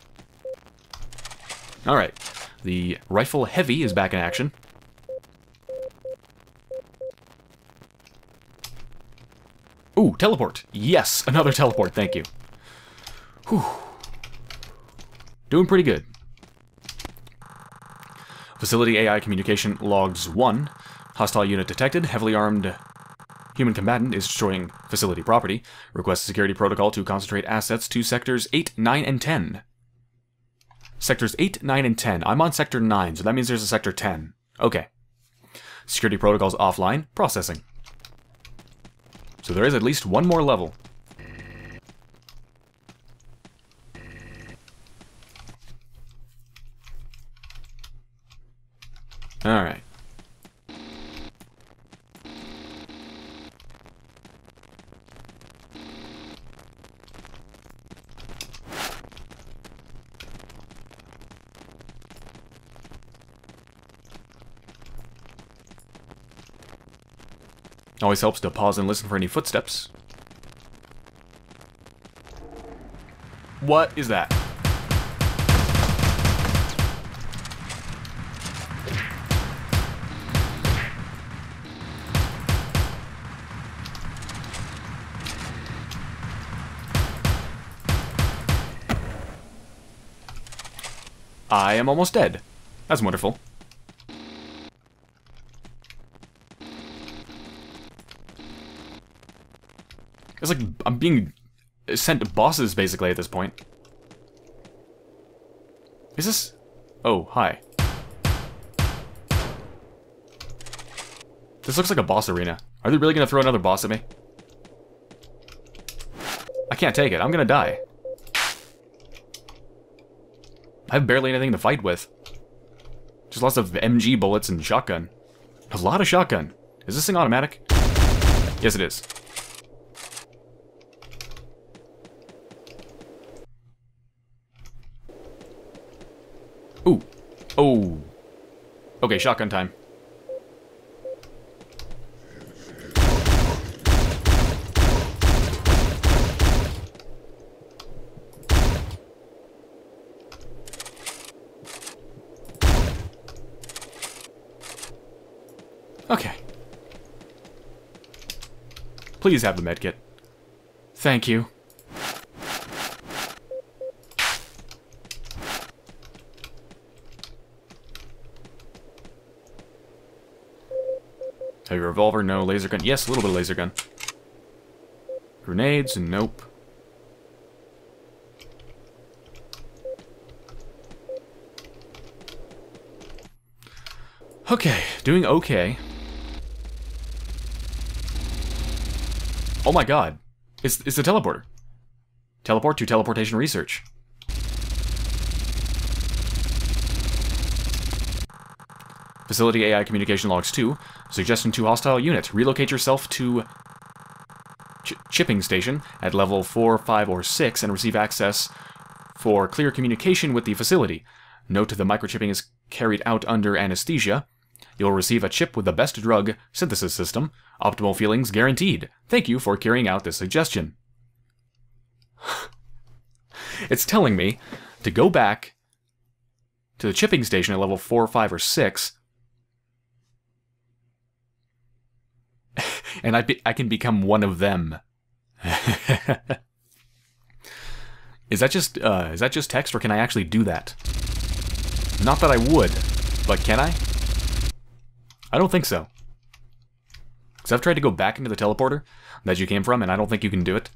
Alright. The rifle heavy is back in action. Ooh, teleport. Yes, another teleport. Thank you. Whew. Doing pretty good. Facility AI communication logs 1. Hostile unit detected. Heavily armed human combatant is destroying facility property. Request security protocol to concentrate assets to sectors 8, 9, and 10. Sectors 8, 9, and 10. I'm on sector 9, so that means there's a sector 10. Okay. Security protocols offline. Processing. So there is at least one more level. Alright. Always helps to pause and listen for any footsteps. What is that? Am almost dead. That's wonderful. It's like I'm being sent to bosses, basically, at this point. Is this... Oh, hi. This looks like a boss arena. Are they really to throw another boss at me? I can't take it. I'm to die. I have barely anything to fight with. Just lots of MG bullets and shotgun. A lot of shotgun. Is this thing automatic? Yes, it is. Ooh. Oh. Okay, shotgun time. Okay. Please have the medkit. Thank you. Heavy revolver, no. Laser gun, yes, a little bit of laser gun. Grenades, nope. Okay, doing okay. Oh my god. It's, it's the teleporter. Teleport to teleportation research. Facility AI communication logs 2. Suggestion to hostile unit. Relocate yourself to ch chipping station at level 4, 5, or 6 and receive access for clear communication with the facility. Note the microchipping is carried out under anesthesia. You'll receive a chip with the best drug synthesis system. Optimal feelings guaranteed. Thank you for carrying out this suggestion. it's telling me to go back to the chipping station at level 4, 5, or 6 and I, be, I can become one of them. Is that just uh, is that just text, or can I actually do that? Not that I would, but can I? I don't think so. Because I've tried to go back into the teleporter that you came from, and I don't think you can do it.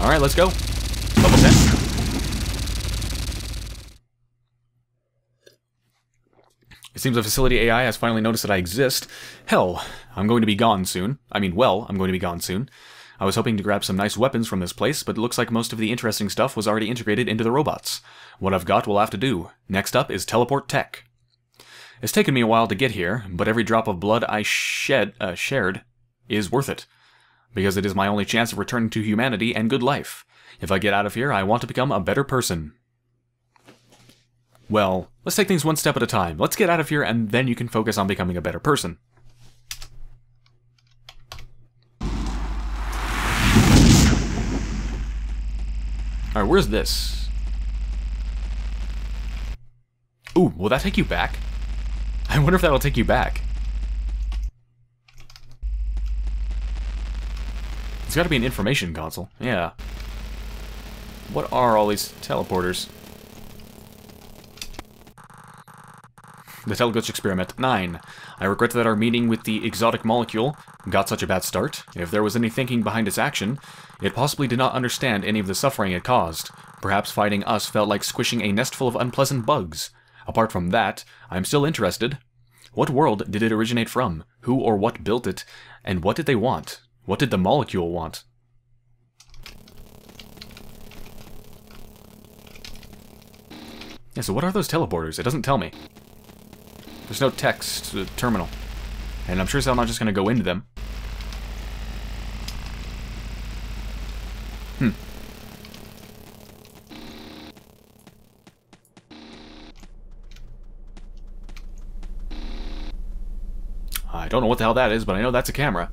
Alright, let's go. Level 10. It seems the facility AI has finally noticed that I exist. Hell, I'm going to be gone soon. I mean, well, I'm going to be gone soon. I was hoping to grab some nice weapons from this place, but it looks like most of the interesting stuff was already integrated into the robots. What I've got will have to do. Next up is teleport tech. It's taken me a while to get here, but every drop of blood I shed, uh, shared is worth it. Because it is my only chance of returning to humanity and good life. If I get out of here, I want to become a better person. Well, let's take things one step at a time. Let's get out of here, and then you can focus on becoming a better person. Alright, where's this? Ooh, will that take you back? I wonder if that'll take you back. It's gotta be an information console. Yeah. What are all these teleporters? The Teleglitch Experiment 9. I regret that our meeting with the exotic molecule got such a bad start. If there was any thinking behind its action, it possibly did not understand any of the suffering it caused. Perhaps fighting us felt like squishing a nest full of unpleasant bugs. Apart from that, I'm still interested. What world did it originate from? Who or what built it? And what did they want? What did the molecule want? Yeah, so what are those teleporters? It doesn't tell me. There's no text uh, terminal. And I'm sure I'm not just going to go into them. Hmm. I don't know what the hell that is, but I know that's a camera.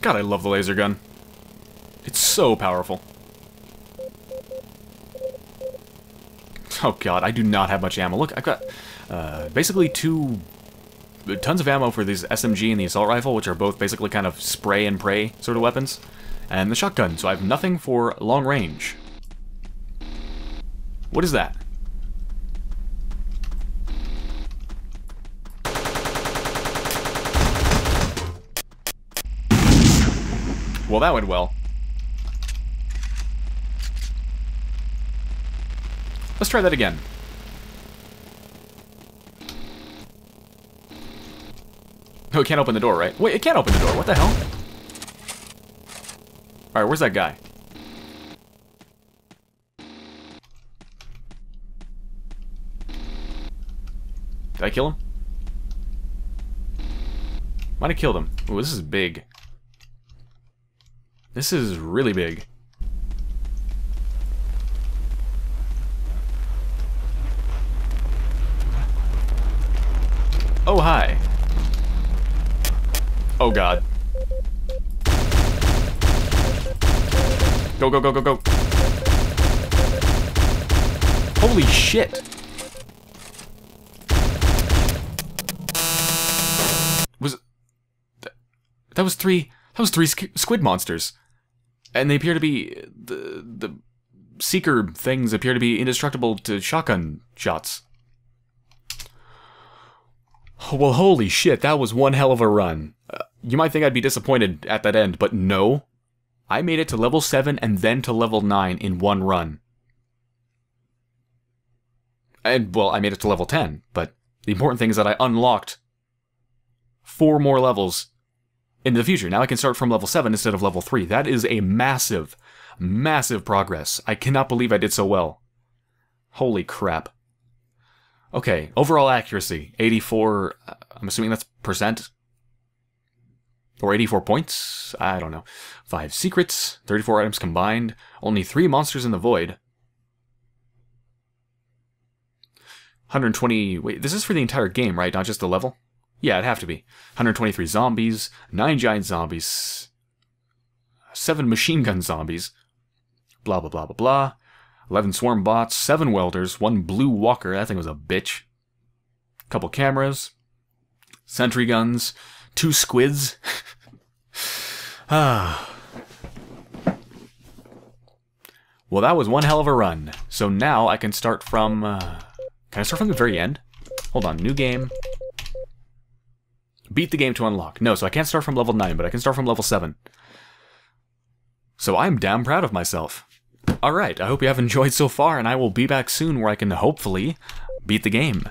God, I love the laser gun. It's so powerful. Oh god, I do not have much ammo. Look, I've got uh, basically two... tons of ammo for these SMG and the assault rifle, which are both basically kind of spray and pray sort of weapons. And the shotgun, so I have nothing for long range. What is that? Well, that went well. Let's try that again. No, it can't open the door, right? Wait, it can't open the door. What the hell? Alright, where's that guy? Did I kill him? Might have killed him. Ooh, this is big. This is really big. Oh, hi. Oh, God. Go, go, go, go, go. Holy shit. Was... That was three... That was three squid monsters and they appear to be the the seeker things appear to be indestructible to shotgun shots. Well, holy shit, that was one hell of a run. You might think I'd be disappointed at that end, but no. I made it to level 7 and then to level 9 in one run. And, well, I made it to level 10, but the important thing is that I unlocked four more levels in the future. Now I can start from level 7 instead of level 3. That is a massive, massive progress. I cannot believe I did so well. Holy crap. Okay, overall accuracy, 84, uh, I'm assuming that's percent? Or 84 points? I don't know. 5 secrets, 34 items combined, only 3 monsters in the void. 120, wait, this is for the entire game, right? Not just the level? Yeah, it'd have to be. 123 zombies, 9 giant zombies, seven machine gun zombies, blah blah blah blah blah, eleven swarm bots, seven welders, one blue walker, that thing was a bitch, couple cameras, sentry guns, two squids. ah. Well, that was one hell of a run. So now I can start from... Uh, can I start from the very end? Hold on, new game. Beat the game to unlock. No, so I can't start from level 9, but I can start from level 7. So I'm damn proud of myself. Alright, I hope you have enjoyed so far, and I will be back soon where I can hopefully beat the game.